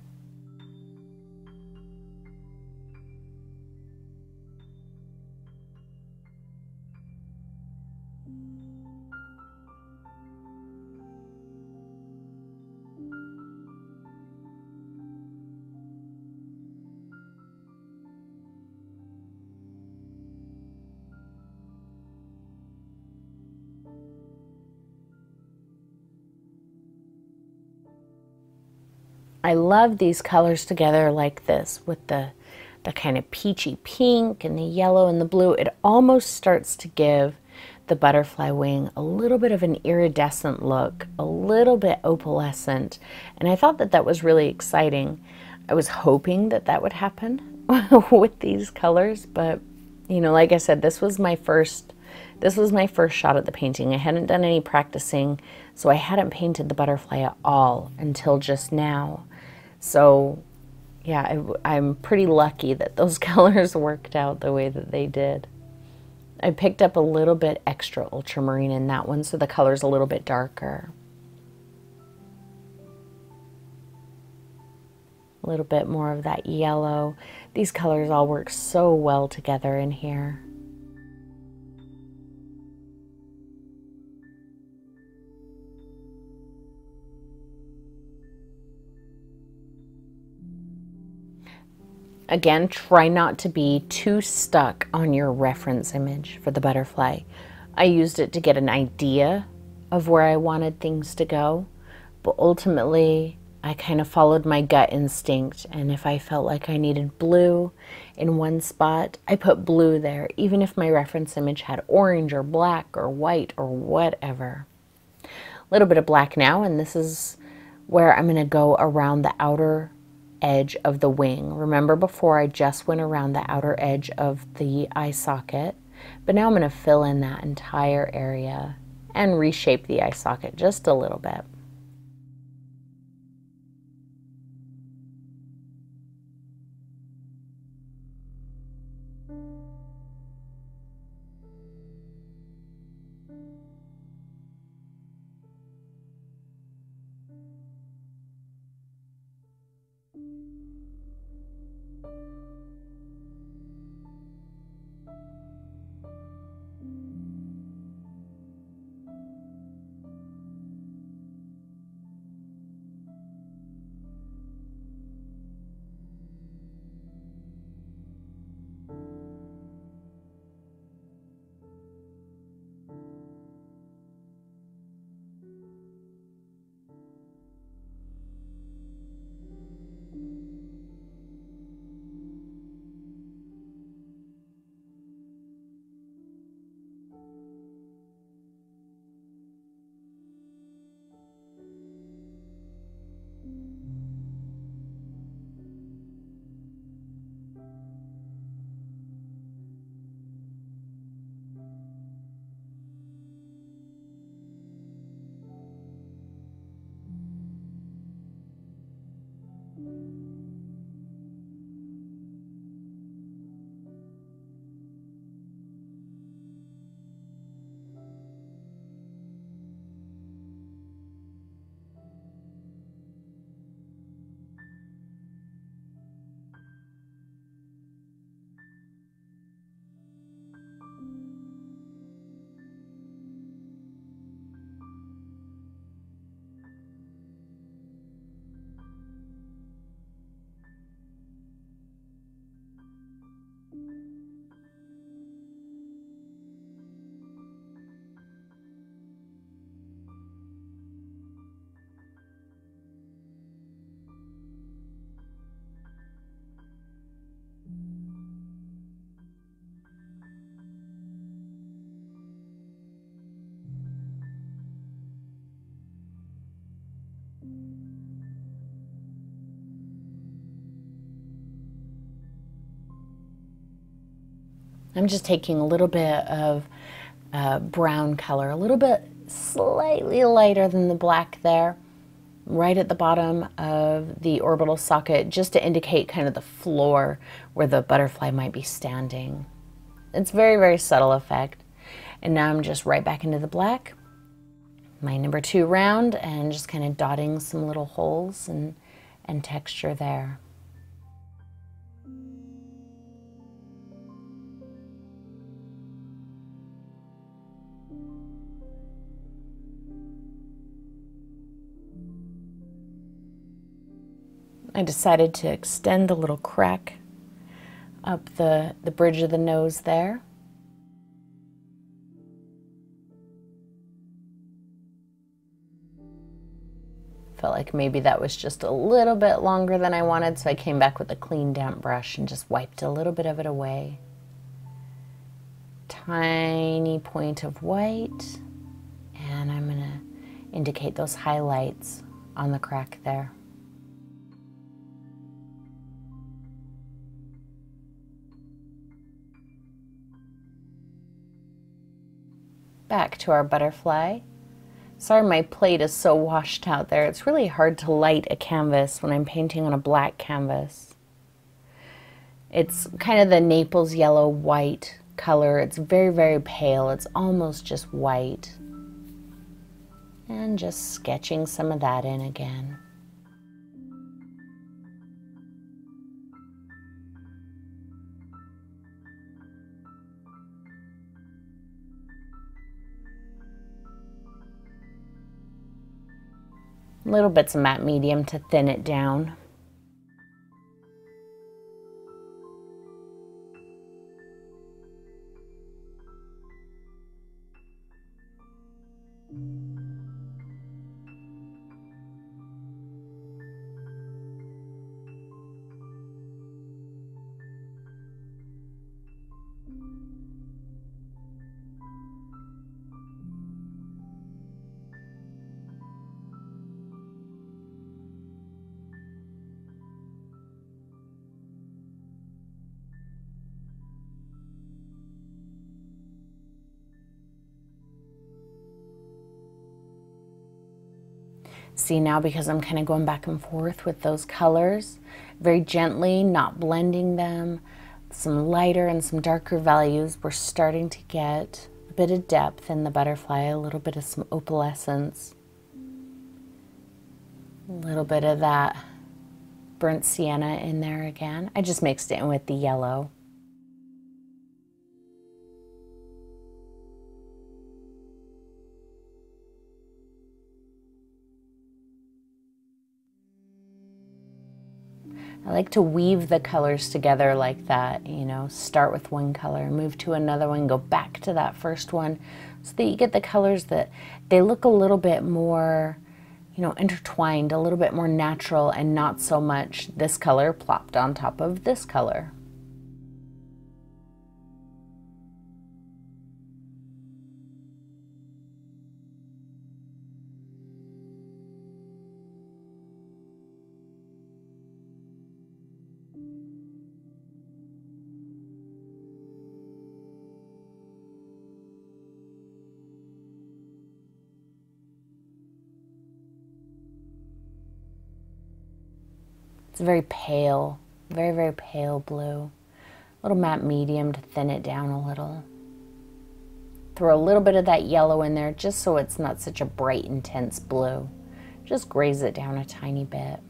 I love these colors together like this with the, the kind of peachy pink and the yellow and the blue. It almost starts to give the butterfly wing a little bit of an iridescent look, a little bit opalescent. And I thought that that was really exciting. I was hoping that that would happen with these colors, but you know, like I said, this was my first this was my first shot at the painting. I hadn't done any practicing, so I hadn't painted the butterfly at all until just now. So yeah, I, am pretty lucky that those colors worked out the way that they did. I picked up a little bit extra ultramarine in that one, so the color's a little bit darker. A little bit more of that yellow. These colors all work so well together in here. Again, try not to be too stuck on your reference image for the butterfly. I used it to get an idea of where I wanted things to go, but ultimately I kind of followed my gut instinct. And if I felt like I needed blue in one spot, I put blue there, even if my reference image had orange or black or white or whatever. A little bit of black now, and this is where I'm going to go around the outer edge of the wing. Remember before I just went around the outer edge of the eye socket, but now I'm going to fill in that entire area and reshape the eye socket just a little bit. I'm just taking a little bit of uh, brown color, a little bit slightly lighter than the black there, right at the bottom of the orbital socket, just to indicate kind of the floor where the butterfly might be standing. It's very, very subtle effect. And now I'm just right back into the black, my number two round, and just kind of dotting some little holes and, and texture there. I decided to extend a little crack up the, the bridge of the nose there. Felt like maybe that was just a little bit longer than I wanted, so I came back with a clean damp brush and just wiped a little bit of it away. Tiny point of white, and I'm gonna indicate those highlights on the crack there. Back to our butterfly. Sorry my plate is so washed out there. It's really hard to light a canvas when I'm painting on a black canvas. It's kind of the Naples yellow white color. It's very, very pale. It's almost just white. And just sketching some of that in again. Little bits of matte medium to thin it down. See now because I'm kind of going back and forth with those colors, very gently, not blending them, some lighter and some darker values, we're starting to get a bit of depth in the butterfly, a little bit of some opalescence, a little bit of that burnt sienna in there again. I just mixed it in with the yellow. I like to weave the colors together like that, you know, start with one color, move to another one, go back to that first one, so that you get the colors that they look a little bit more, you know, intertwined, a little bit more natural and not so much this color plopped on top of this color. Very pale, very, very pale blue. A little matte medium to thin it down a little. Throw a little bit of that yellow in there just so it's not such a bright, intense blue. Just graze it down a tiny bit.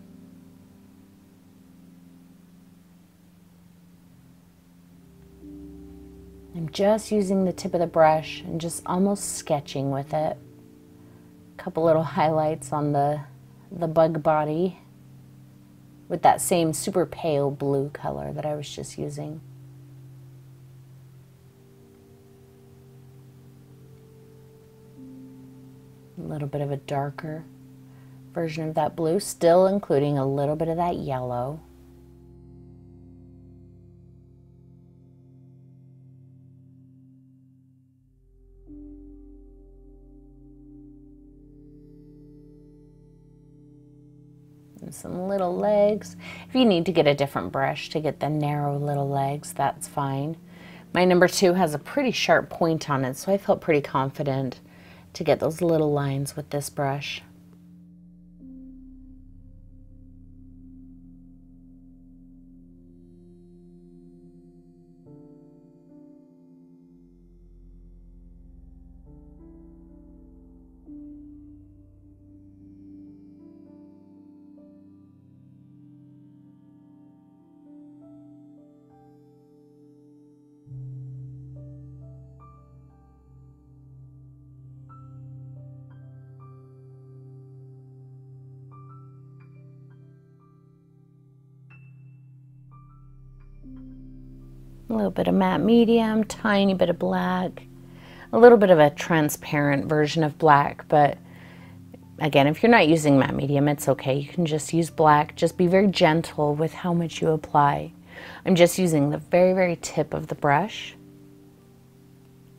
I'm just using the tip of the brush and just almost sketching with it. A couple little highlights on the, the bug body with that same super pale blue color that I was just using. A little bit of a darker version of that blue, still including a little bit of that yellow. Some little legs. If you need to get a different brush to get the narrow little legs, that's fine. My number two has a pretty sharp point on it, so I felt pretty confident to get those little lines with this brush. Bit of matte medium, tiny bit of black, a little bit of a transparent version of black, but again, if you're not using matte medium, it's okay. You can just use black. Just be very gentle with how much you apply. I'm just using the very, very tip of the brush.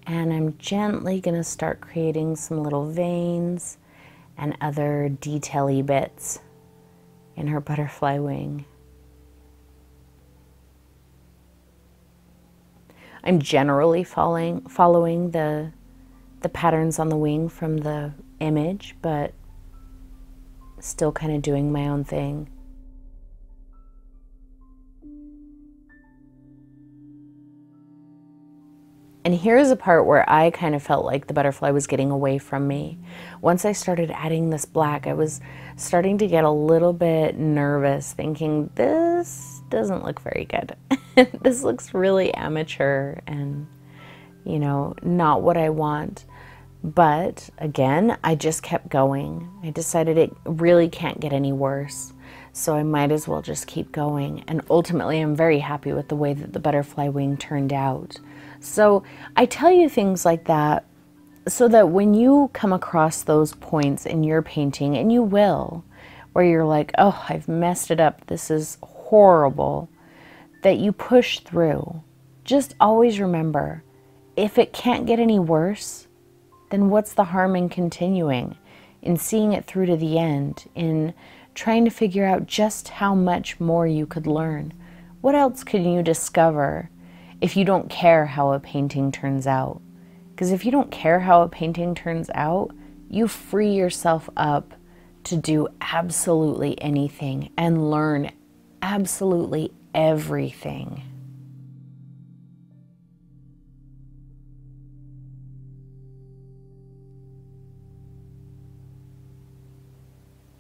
And I'm gently gonna start creating some little veins and other detaily bits in her butterfly wing. I'm generally following following the the patterns on the wing from the image, but still kind of doing my own thing. And here's a part where I kind of felt like the butterfly was getting away from me. Once I started adding this black, I was starting to get a little bit nervous, thinking, this doesn't look very good. this looks really amateur and, you know, not what I want. But again, I just kept going. I decided it really can't get any worse. So I might as well just keep going. And ultimately, I'm very happy with the way that the butterfly wing turned out. So I tell you things like that so that when you come across those points in your painting, and you will, where you're like, oh, I've messed it up, this is horrible, that you push through. Just always remember if it can't get any worse, then what's the harm in continuing, in seeing it through to the end, in trying to figure out just how much more you could learn? What else can you discover if you don't care how a painting turns out? Because if you don't care how a painting turns out, you free yourself up to do absolutely anything and learn absolutely everything.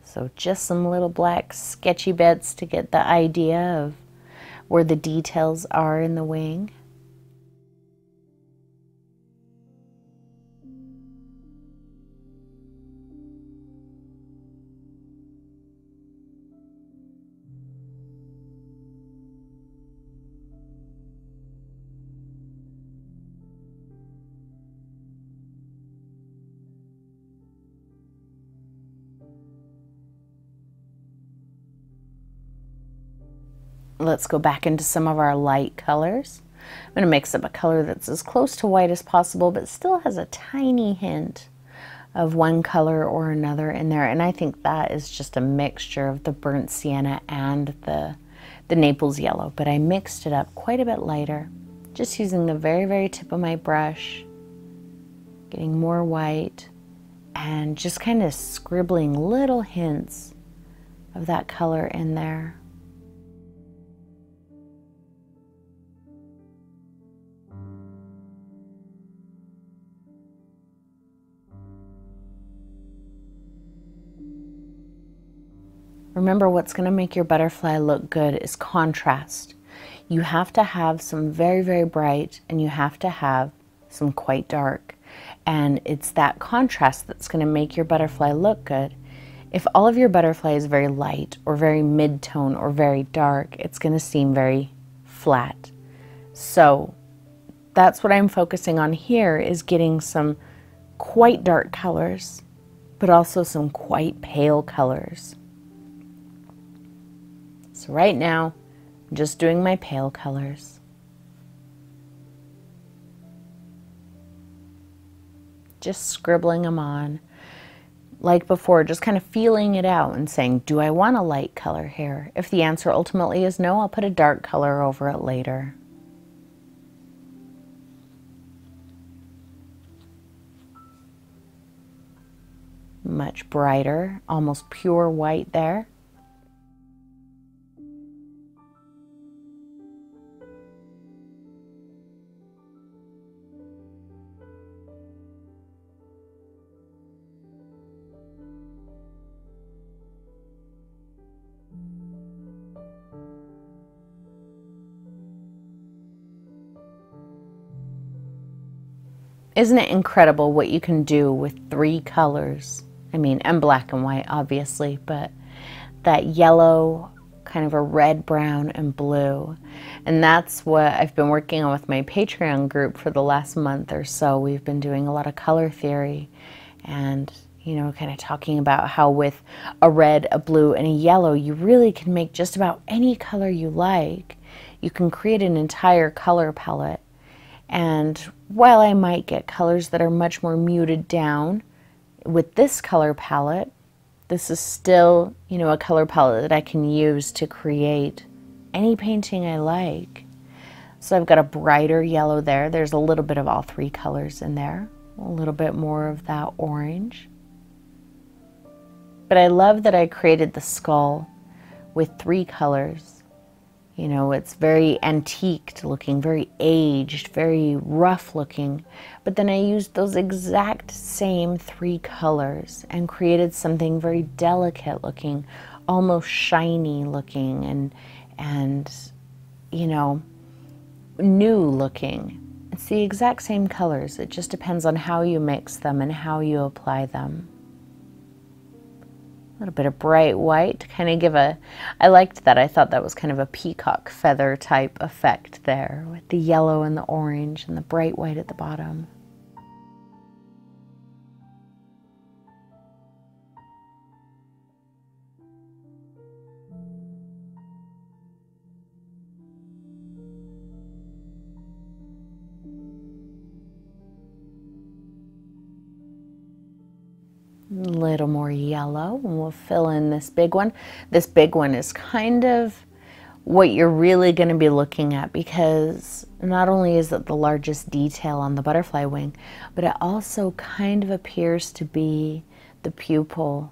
So just some little black sketchy bits to get the idea of where the details are in the wing. Let's go back into some of our light colors. I'm going to mix up a color that's as close to white as possible, but still has a tiny hint of one color or another in there. And I think that is just a mixture of the burnt sienna and the, the Naples yellow. But I mixed it up quite a bit lighter, just using the very, very tip of my brush, getting more white, and just kind of scribbling little hints of that color in there. Remember, what's going to make your butterfly look good is contrast. You have to have some very, very bright and you have to have some quite dark. And it's that contrast that's going to make your butterfly look good. If all of your butterfly is very light or very mid-tone or very dark, it's going to seem very flat. So that's what I'm focusing on here is getting some quite dark colors, but also some quite pale colors. So right now, I'm just doing my pale colors. Just scribbling them on. Like before, just kind of feeling it out and saying, do I want a light color here? If the answer ultimately is no, I'll put a dark color over it later. much brighter, almost pure white there. Isn't it incredible what you can do with three colors? I mean, and black and white, obviously, but that yellow, kind of a red, brown, and blue. And that's what I've been working on with my Patreon group for the last month or so. We've been doing a lot of color theory and, you know, kind of talking about how with a red, a blue, and a yellow, you really can make just about any color you like. You can create an entire color palette and while I might get colors that are much more muted down with this color palette, this is still, you know, a color palette that I can use to create any painting I like. So I've got a brighter yellow there. There's a little bit of all three colors in there. A little bit more of that orange. But I love that I created the skull with three colors you know, it's very antiqued looking, very aged, very rough looking. But then I used those exact same three colors and created something very delicate looking, almost shiny looking and and you know, new looking. It's the exact same colors. It just depends on how you mix them and how you apply them. A little bit of bright white to kind of give a, I liked that. I thought that was kind of a peacock feather type effect there with the yellow and the orange and the bright white at the bottom. Little more yellow and we'll fill in this big one. This big one is kind of what you're really going to be looking at because not only is it the largest detail on the butterfly wing, but it also kind of appears to be the pupil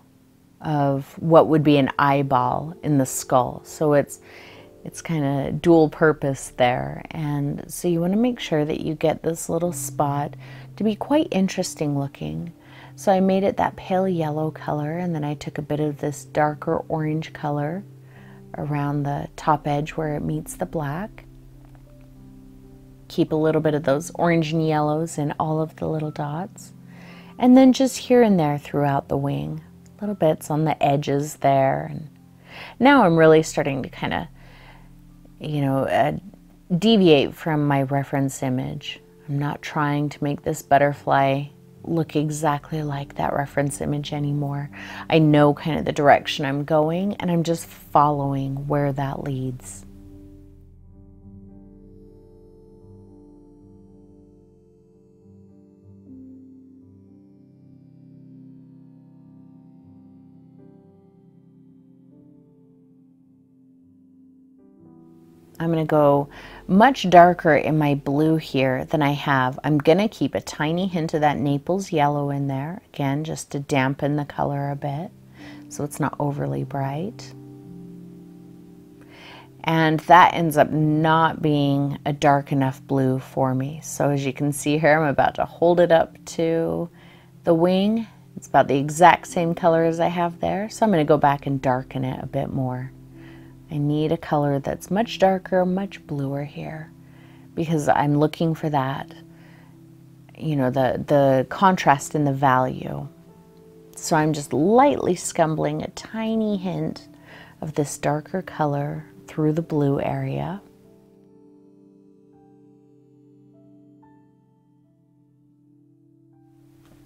of what would be an eyeball in the skull. So it's it's kind of dual purpose there. And so you want to make sure that you get this little spot to be quite interesting looking. So I made it that pale yellow color and then I took a bit of this darker orange color around the top edge where it meets the black. Keep a little bit of those orange and yellows in all of the little dots. And then just here and there throughout the wing, little bits on the edges there. And now I'm really starting to kind of, you know, uh, deviate from my reference image. I'm not trying to make this butterfly look exactly like that reference image anymore. I know kind of the direction I'm going and I'm just following where that leads. I'm going to go much darker in my blue here than I have. I'm going to keep a tiny hint of that Naples yellow in there, again, just to dampen the color a bit so it's not overly bright. And that ends up not being a dark enough blue for me. So as you can see here, I'm about to hold it up to the wing. It's about the exact same color as I have there. So I'm going to go back and darken it a bit more. I need a color that's much darker, much bluer here because I'm looking for that, you know, the, the contrast in the value. So I'm just lightly scumbling a tiny hint of this darker color through the blue area.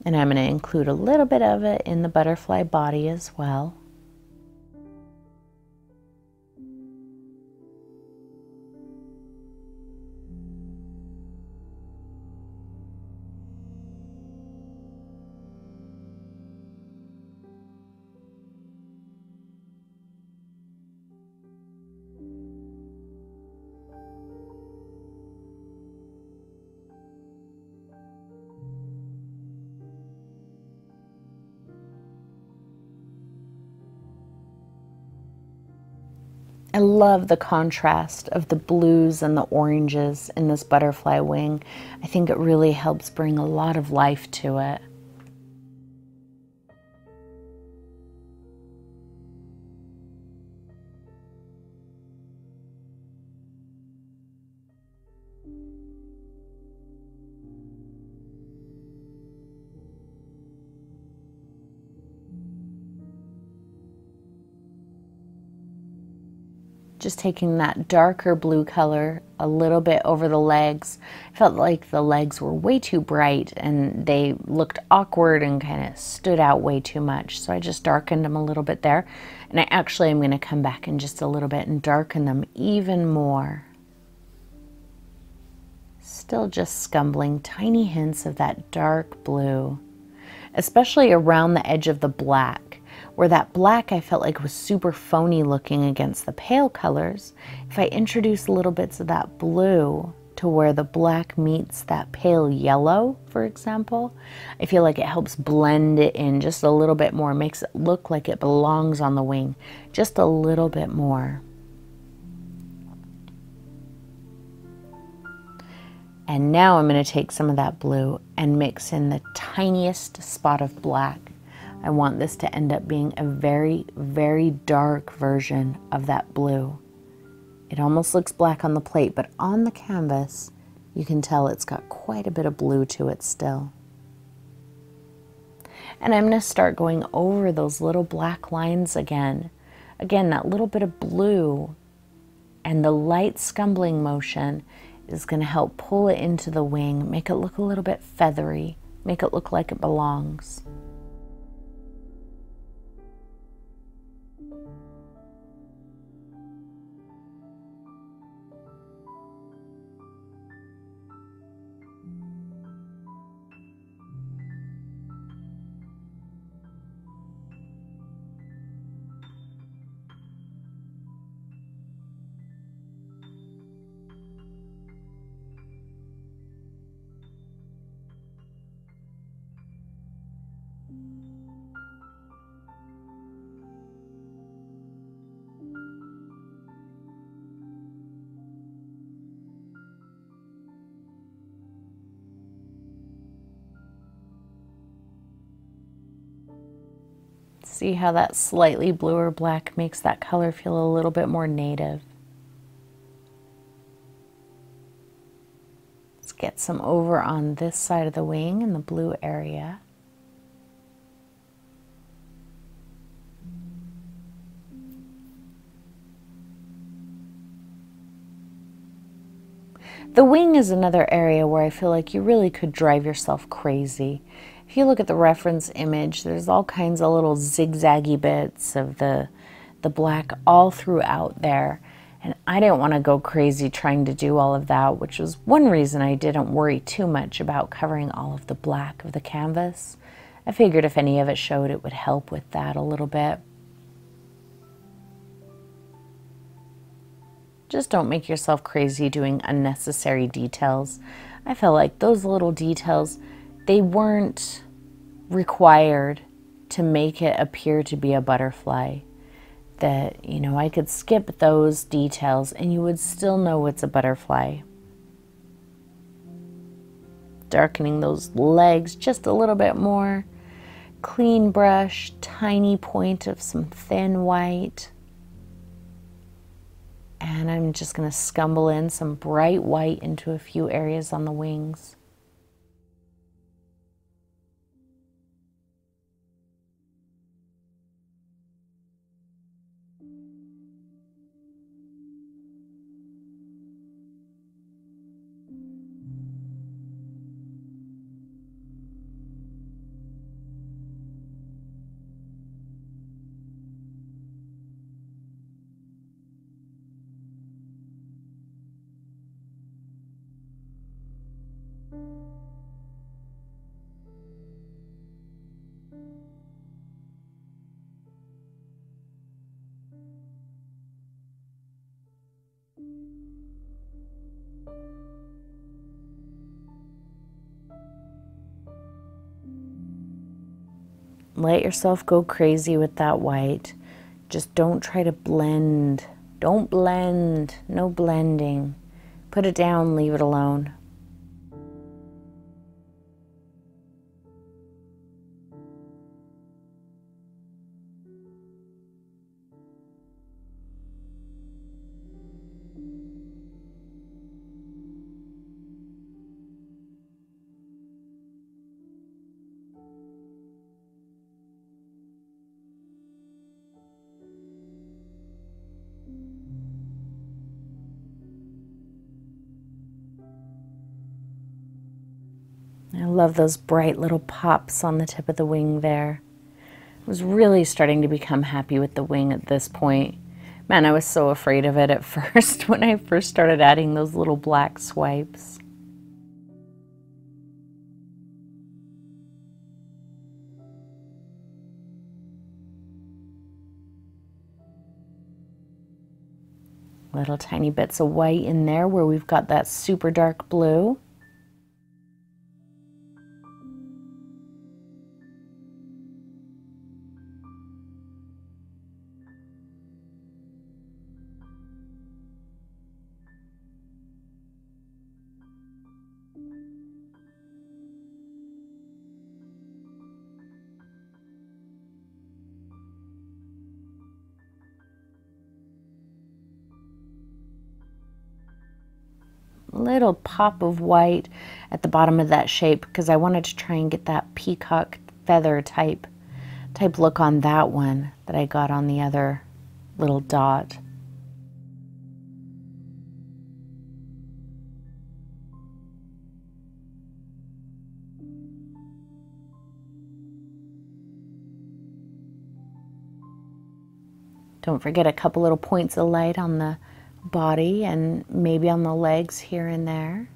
And I'm going to include a little bit of it in the butterfly body as well. Love the contrast of the blues and the oranges in this butterfly wing. I think it really helps bring a lot of life to it. Just taking that darker blue color a little bit over the legs. I felt like the legs were way too bright and they looked awkward and kind of stood out way too much. So I just darkened them a little bit there. And I actually am going to come back in just a little bit and darken them even more. Still just scumbling tiny hints of that dark blue, especially around the edge of the black where that black I felt like was super phony looking against the pale colors, if I introduce little bits of that blue to where the black meets that pale yellow, for example, I feel like it helps blend it in just a little bit more, makes it look like it belongs on the wing just a little bit more. And now I'm going to take some of that blue and mix in the tiniest spot of black I want this to end up being a very, very dark version of that blue. It almost looks black on the plate, but on the canvas, you can tell it's got quite a bit of blue to it still. And I'm going to start going over those little black lines again. Again, that little bit of blue and the light scumbling motion is going to help pull it into the wing, make it look a little bit feathery, make it look like it belongs. See how that slightly bluer black makes that color feel a little bit more native. Let's get some over on this side of the wing in the blue area. The wing is another area where I feel like you really could drive yourself crazy. If you look at the reference image, there's all kinds of little zigzaggy bits of the, the black all throughout there. And I didn't want to go crazy trying to do all of that, which was one reason I didn't worry too much about covering all of the black of the canvas. I figured if any of it showed, it would help with that a little bit. Just don't make yourself crazy doing unnecessary details. I felt like those little details they weren't required to make it appear to be a butterfly. That, you know, I could skip those details and you would still know it's a butterfly. Darkening those legs just a little bit more. Clean brush, tiny point of some thin white. And I'm just going to scumble in some bright white into a few areas on the wings. Let yourself go crazy with that white. Just don't try to blend Don't blend, no blending. Put it down, leave it alone. Love those bright little pops on the tip of the wing there. I was really starting to become happy with the wing at this point. Man, I was so afraid of it at first when I first started adding those little black swipes. Little tiny bits of white in there where we've got that super dark blue. Little pop of white at the bottom of that shape because I wanted to try and get that peacock feather type type look on that one that I got on the other little dot. Don't forget a couple little points of light on the body and maybe on the legs here and there.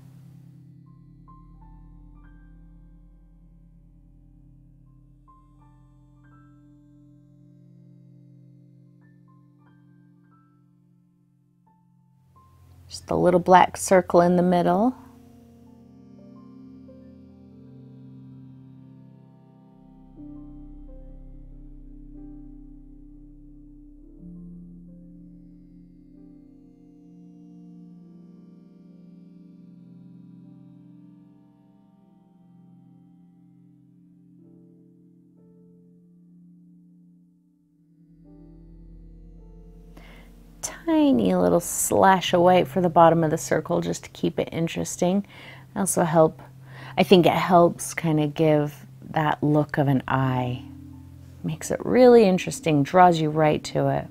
Just a little black circle in the middle. Tiny little slash of white for the bottom of the circle just to keep it interesting. Also help, I think it helps kind of give that look of an eye. Makes it really interesting, draws you right to it.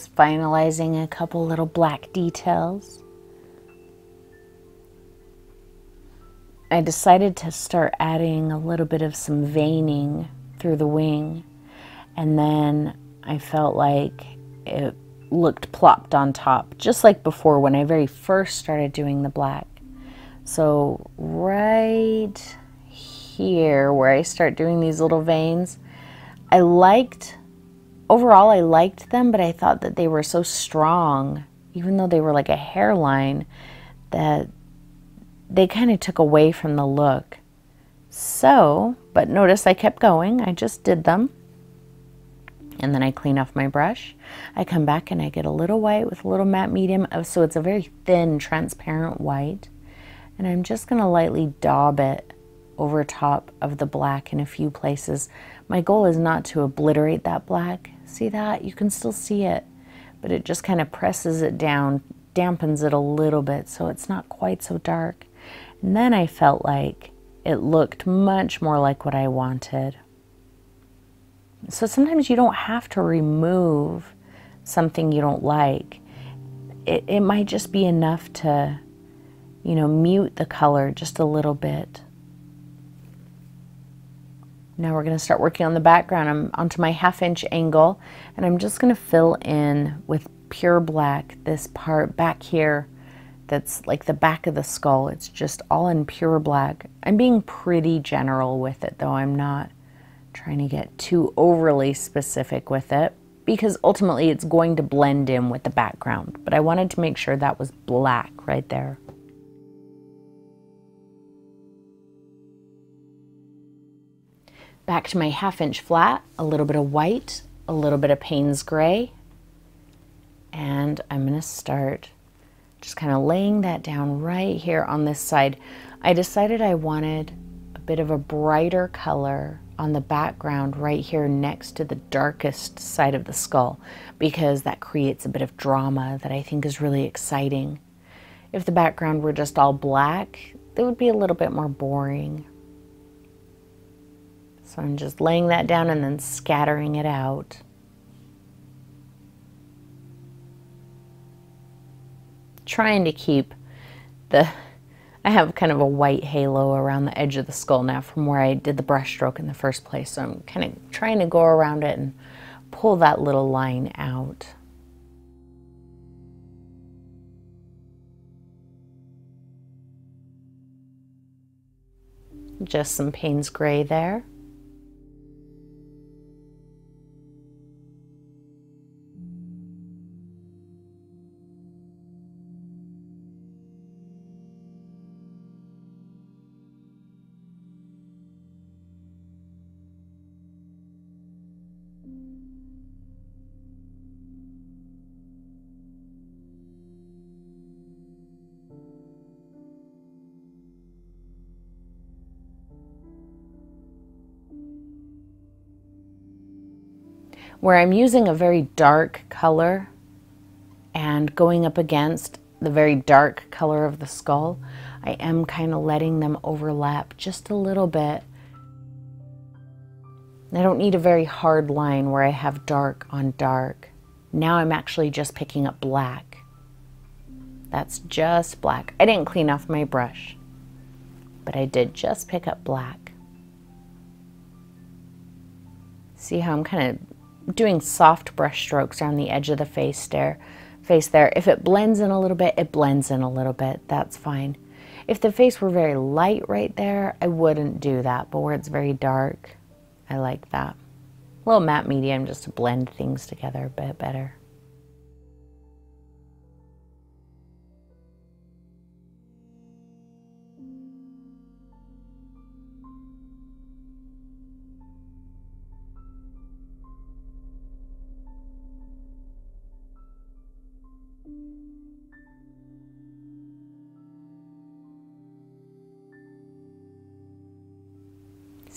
Just finalizing a couple little black details. I decided to start adding a little bit of some veining through the wing. And then I felt like it looked plopped on top, just like before when I very first started doing the black. So right here where I start doing these little veins, I liked overall, I liked them, but I thought that they were so strong, even though they were like a hairline, that they kind of took away from the look. So, but notice I kept going. I just did them. And then I clean off my brush. I come back and I get a little white with a little matte medium. Uh, so it's a very thin, transparent white. And I'm just going to lightly daub it over top of the black in a few places. My goal is not to obliterate that black. See that? You can still see it, but it just kind of presses it down, dampens it a little bit so it's not quite so dark. And then I felt like it looked much more like what I wanted. So sometimes you don't have to remove something you don't like. It, it might just be enough to, you know, mute the color just a little bit. Now we're going to start working on the background. I'm onto my half inch angle and I'm just going to fill in with pure black this part back here that's like the back of the skull. It's just all in pure black. I'm being pretty general with it though. I'm not trying to get too overly specific with it because ultimately it's going to blend in with the background. But I wanted to make sure that was black right there. Back to my half inch flat, a little bit of white, a little bit of Payne's gray, and I'm gonna start just kind of laying that down right here on this side. I decided I wanted a bit of a brighter color on the background right here next to the darkest side of the skull because that creates a bit of drama that I think is really exciting. If the background were just all black, it would be a little bit more boring. So I'm just laying that down and then scattering it out. Trying to keep the, I have kind of a white halo around the edge of the skull now from where I did the brush stroke in the first place. So I'm kind of trying to go around it and pull that little line out. Just some Payne's Gray there. Where I'm using a very dark color and going up against the very dark color of the skull, I am kind of letting them overlap just a little bit. I don't need a very hard line where I have dark on dark. Now I'm actually just picking up black. That's just black. I didn't clean off my brush, but I did just pick up black. See how I'm kind of doing soft brush strokes around the edge of the face there. Face there. If it blends in a little bit, it blends in a little bit. That's fine. If the face were very light right there, I wouldn't do that. But where it's very dark, I like that. A little matte medium just to blend things together a bit better.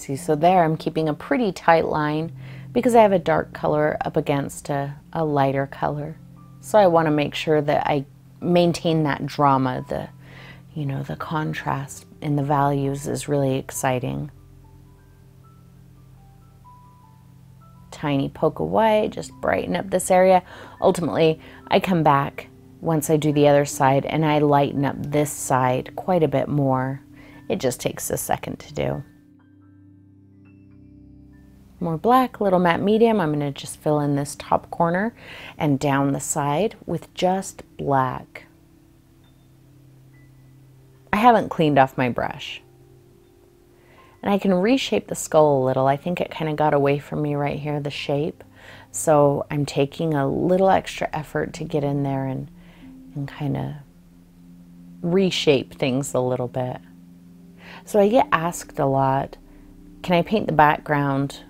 See, so there I'm keeping a pretty tight line because I have a dark color up against a, a lighter color. So I want to make sure that I maintain that drama, the, you know, the contrast in the values is really exciting. Tiny poke white, just brighten up this area. Ultimately, I come back once I do the other side and I lighten up this side quite a bit more. It just takes a second to do more black, little matte medium. I'm going to just fill in this top corner and down the side with just black. I haven't cleaned off my brush. And I can reshape the skull a little. I think it kind of got away from me right here, the shape. So I'm taking a little extra effort to get in there and, and kind of reshape things a little bit. So I get asked a lot, can I paint the background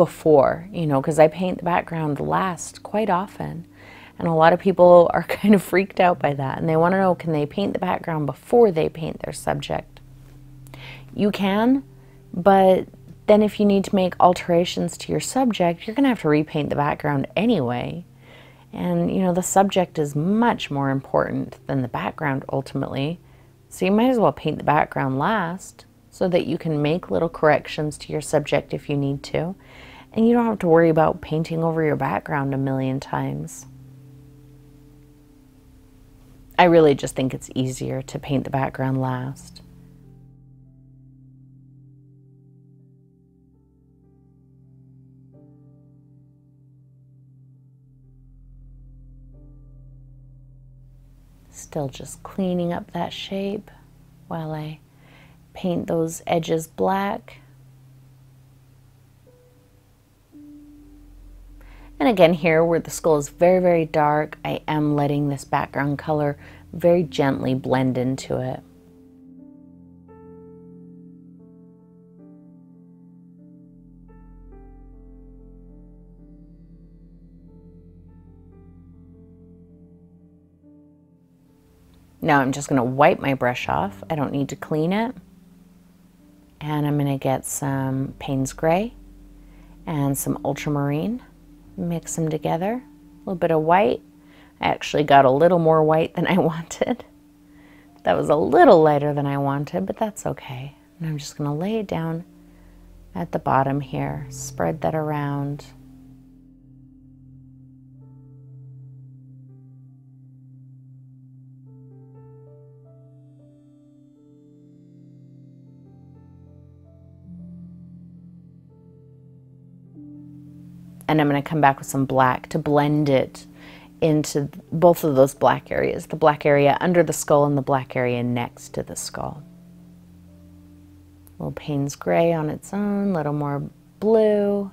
before, you know, because I paint the background last quite often. And a lot of people are kind of freaked out by that. And they want to know can they paint the background before they paint their subject? You can, but then if you need to make alterations to your subject, you're going to have to repaint the background anyway. And, you know, the subject is much more important than the background ultimately. So you might as well paint the background last so that you can make little corrections to your subject if you need to And you don't have to worry about painting over your background a million times. I really just think it's easier to paint the background last. Still just cleaning up that shape while I paint those edges black. And again here where the skull is very, very dark, I am letting this background color very gently blend into it. Now I'm just going to wipe my brush off. I don't need to clean it. And I'm going to get some Payne's Gray and some Ultramarine. Mix them together. A little bit of white. I actually got a little more white than I wanted. That was a little lighter than I wanted, but that's okay. And I'm just going to lay it down at the bottom here. Spread that around. And I'm going to come back with some black to blend it into both of those black areas, the black area under the skull and the black area next to the skull. A little Payne's gray on its own, a little more blue.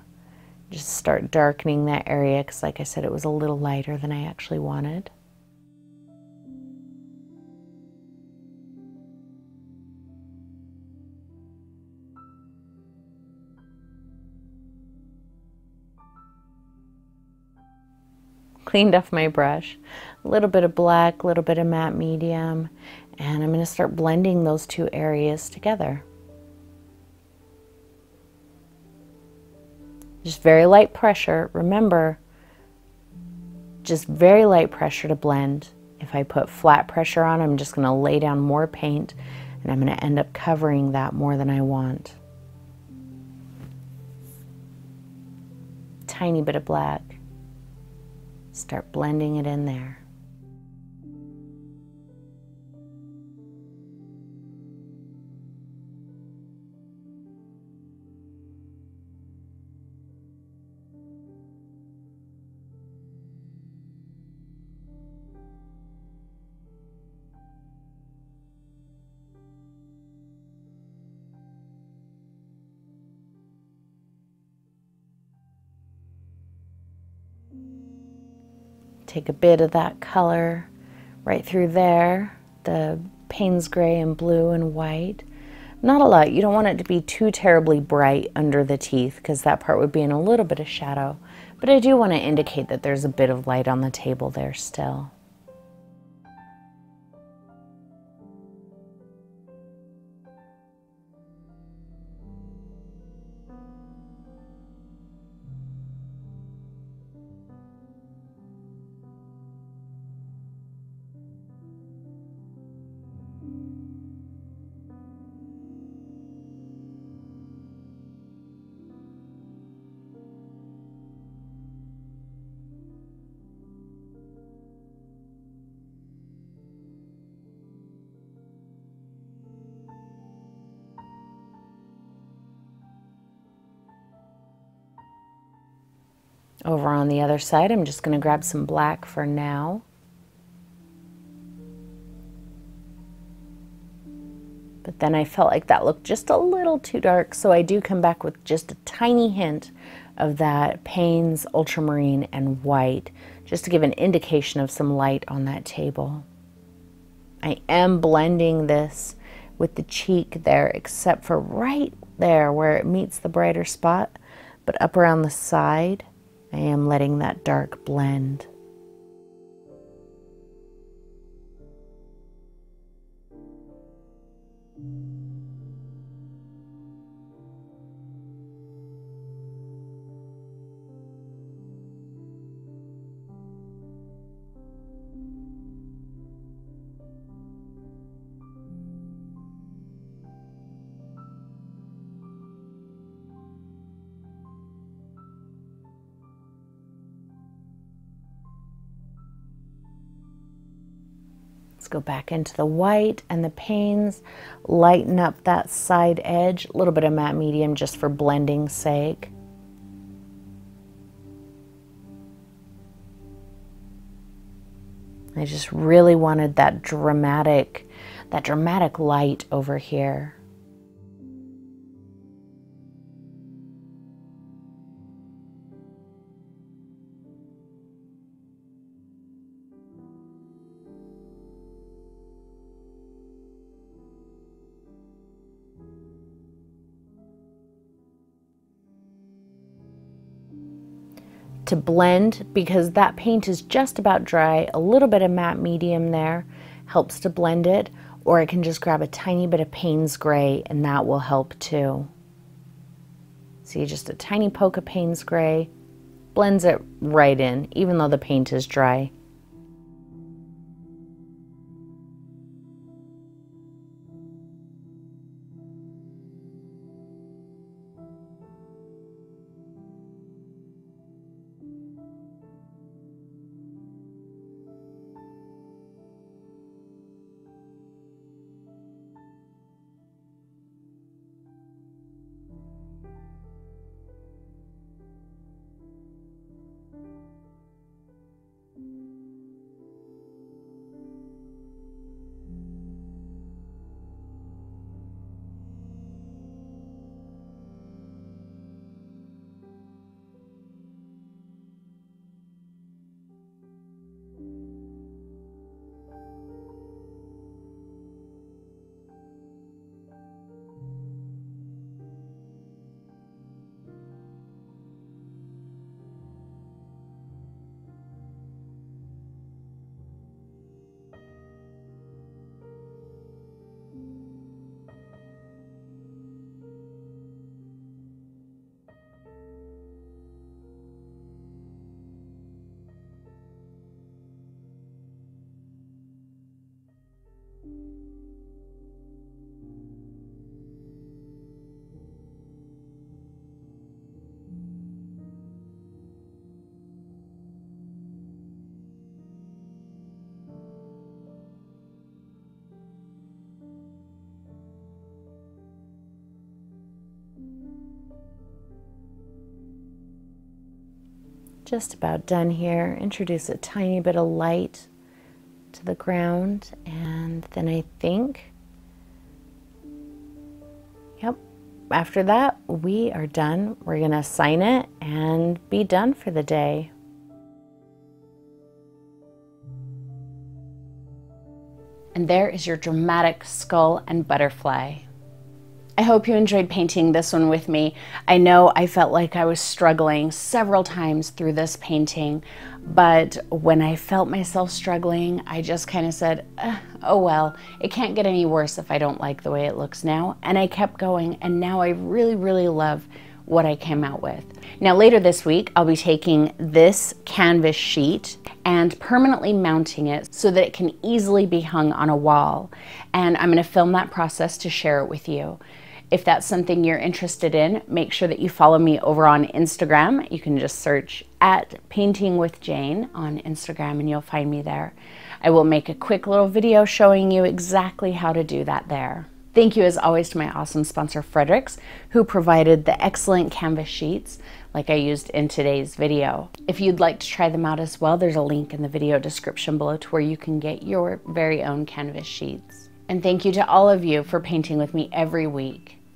Just start darkening that area because like I said, it was a little lighter than I actually wanted. Cleaned off my brush. A little bit of black, a little bit of matte medium, and I'm going to start blending those two areas together. Just very light pressure. Remember, just very light pressure to blend. If I put flat pressure on, I'm just going to lay down more paint and I'm going to end up covering that more than I want. Tiny bit of black. Start blending it in there. Take a bit of that color right through there, the Payne's gray and blue and white. Not a lot. You don't want it to be too terribly bright under the teeth because that part would be in a little bit of shadow. But I do want to indicate that there's a bit of light on the table there still. Over on the other side, I'm just going to grab some black for now. But then I felt like that looked just a little too dark, so I do come back with just a tiny hint of that Payne's Ultramarine and white, just to give an indication of some light on that table. I am blending this with the cheek there, except for right there where it meets the brighter spot, but up around the side, I am letting that dark blend. Let's go back into the white and the Payne's, lighten up that side edge, a little bit of matte medium just for blending sake. I just really wanted that dramatic, that dramatic light over here. To blend because that paint is just about dry. A little bit of matte medium there helps to blend it, or I can just grab a tiny bit of Payne's Gray and that will help too. See, just a tiny poke of Payne's Gray blends it right in, even though the paint is dry. Just about done here. Introduce a tiny bit of light the ground and then I think, yep, after that we are done. We're gonna sign it and be done for the day. And there is your dramatic skull and butterfly. I hope you enjoyed painting this one with me. I know I felt like I was struggling several times through this painting, but when I felt myself struggling, I just kind of said, uh, oh well, it can't get any worse if I don't like the way it looks now. And I kept going, and now I really, really love what I came out with. Now later this week, I'll be taking this canvas sheet and permanently mounting it so that it can easily be hung on a wall. And I'm gonna film that process to share it with you. If that's something you're interested in, make sure that you follow me over on Instagram. You can just search at Painting with Jane on Instagram and you'll find me there. I will make a quick little video showing you exactly how to do that there. Thank you as always to my awesome sponsor Fredrix, who provided the excellent canvas sheets like I used in today's video. If you'd like to try them out as well, there's a link in the video description below to where you can get your very own canvas sheets. And thank you to all of you for painting with me every week.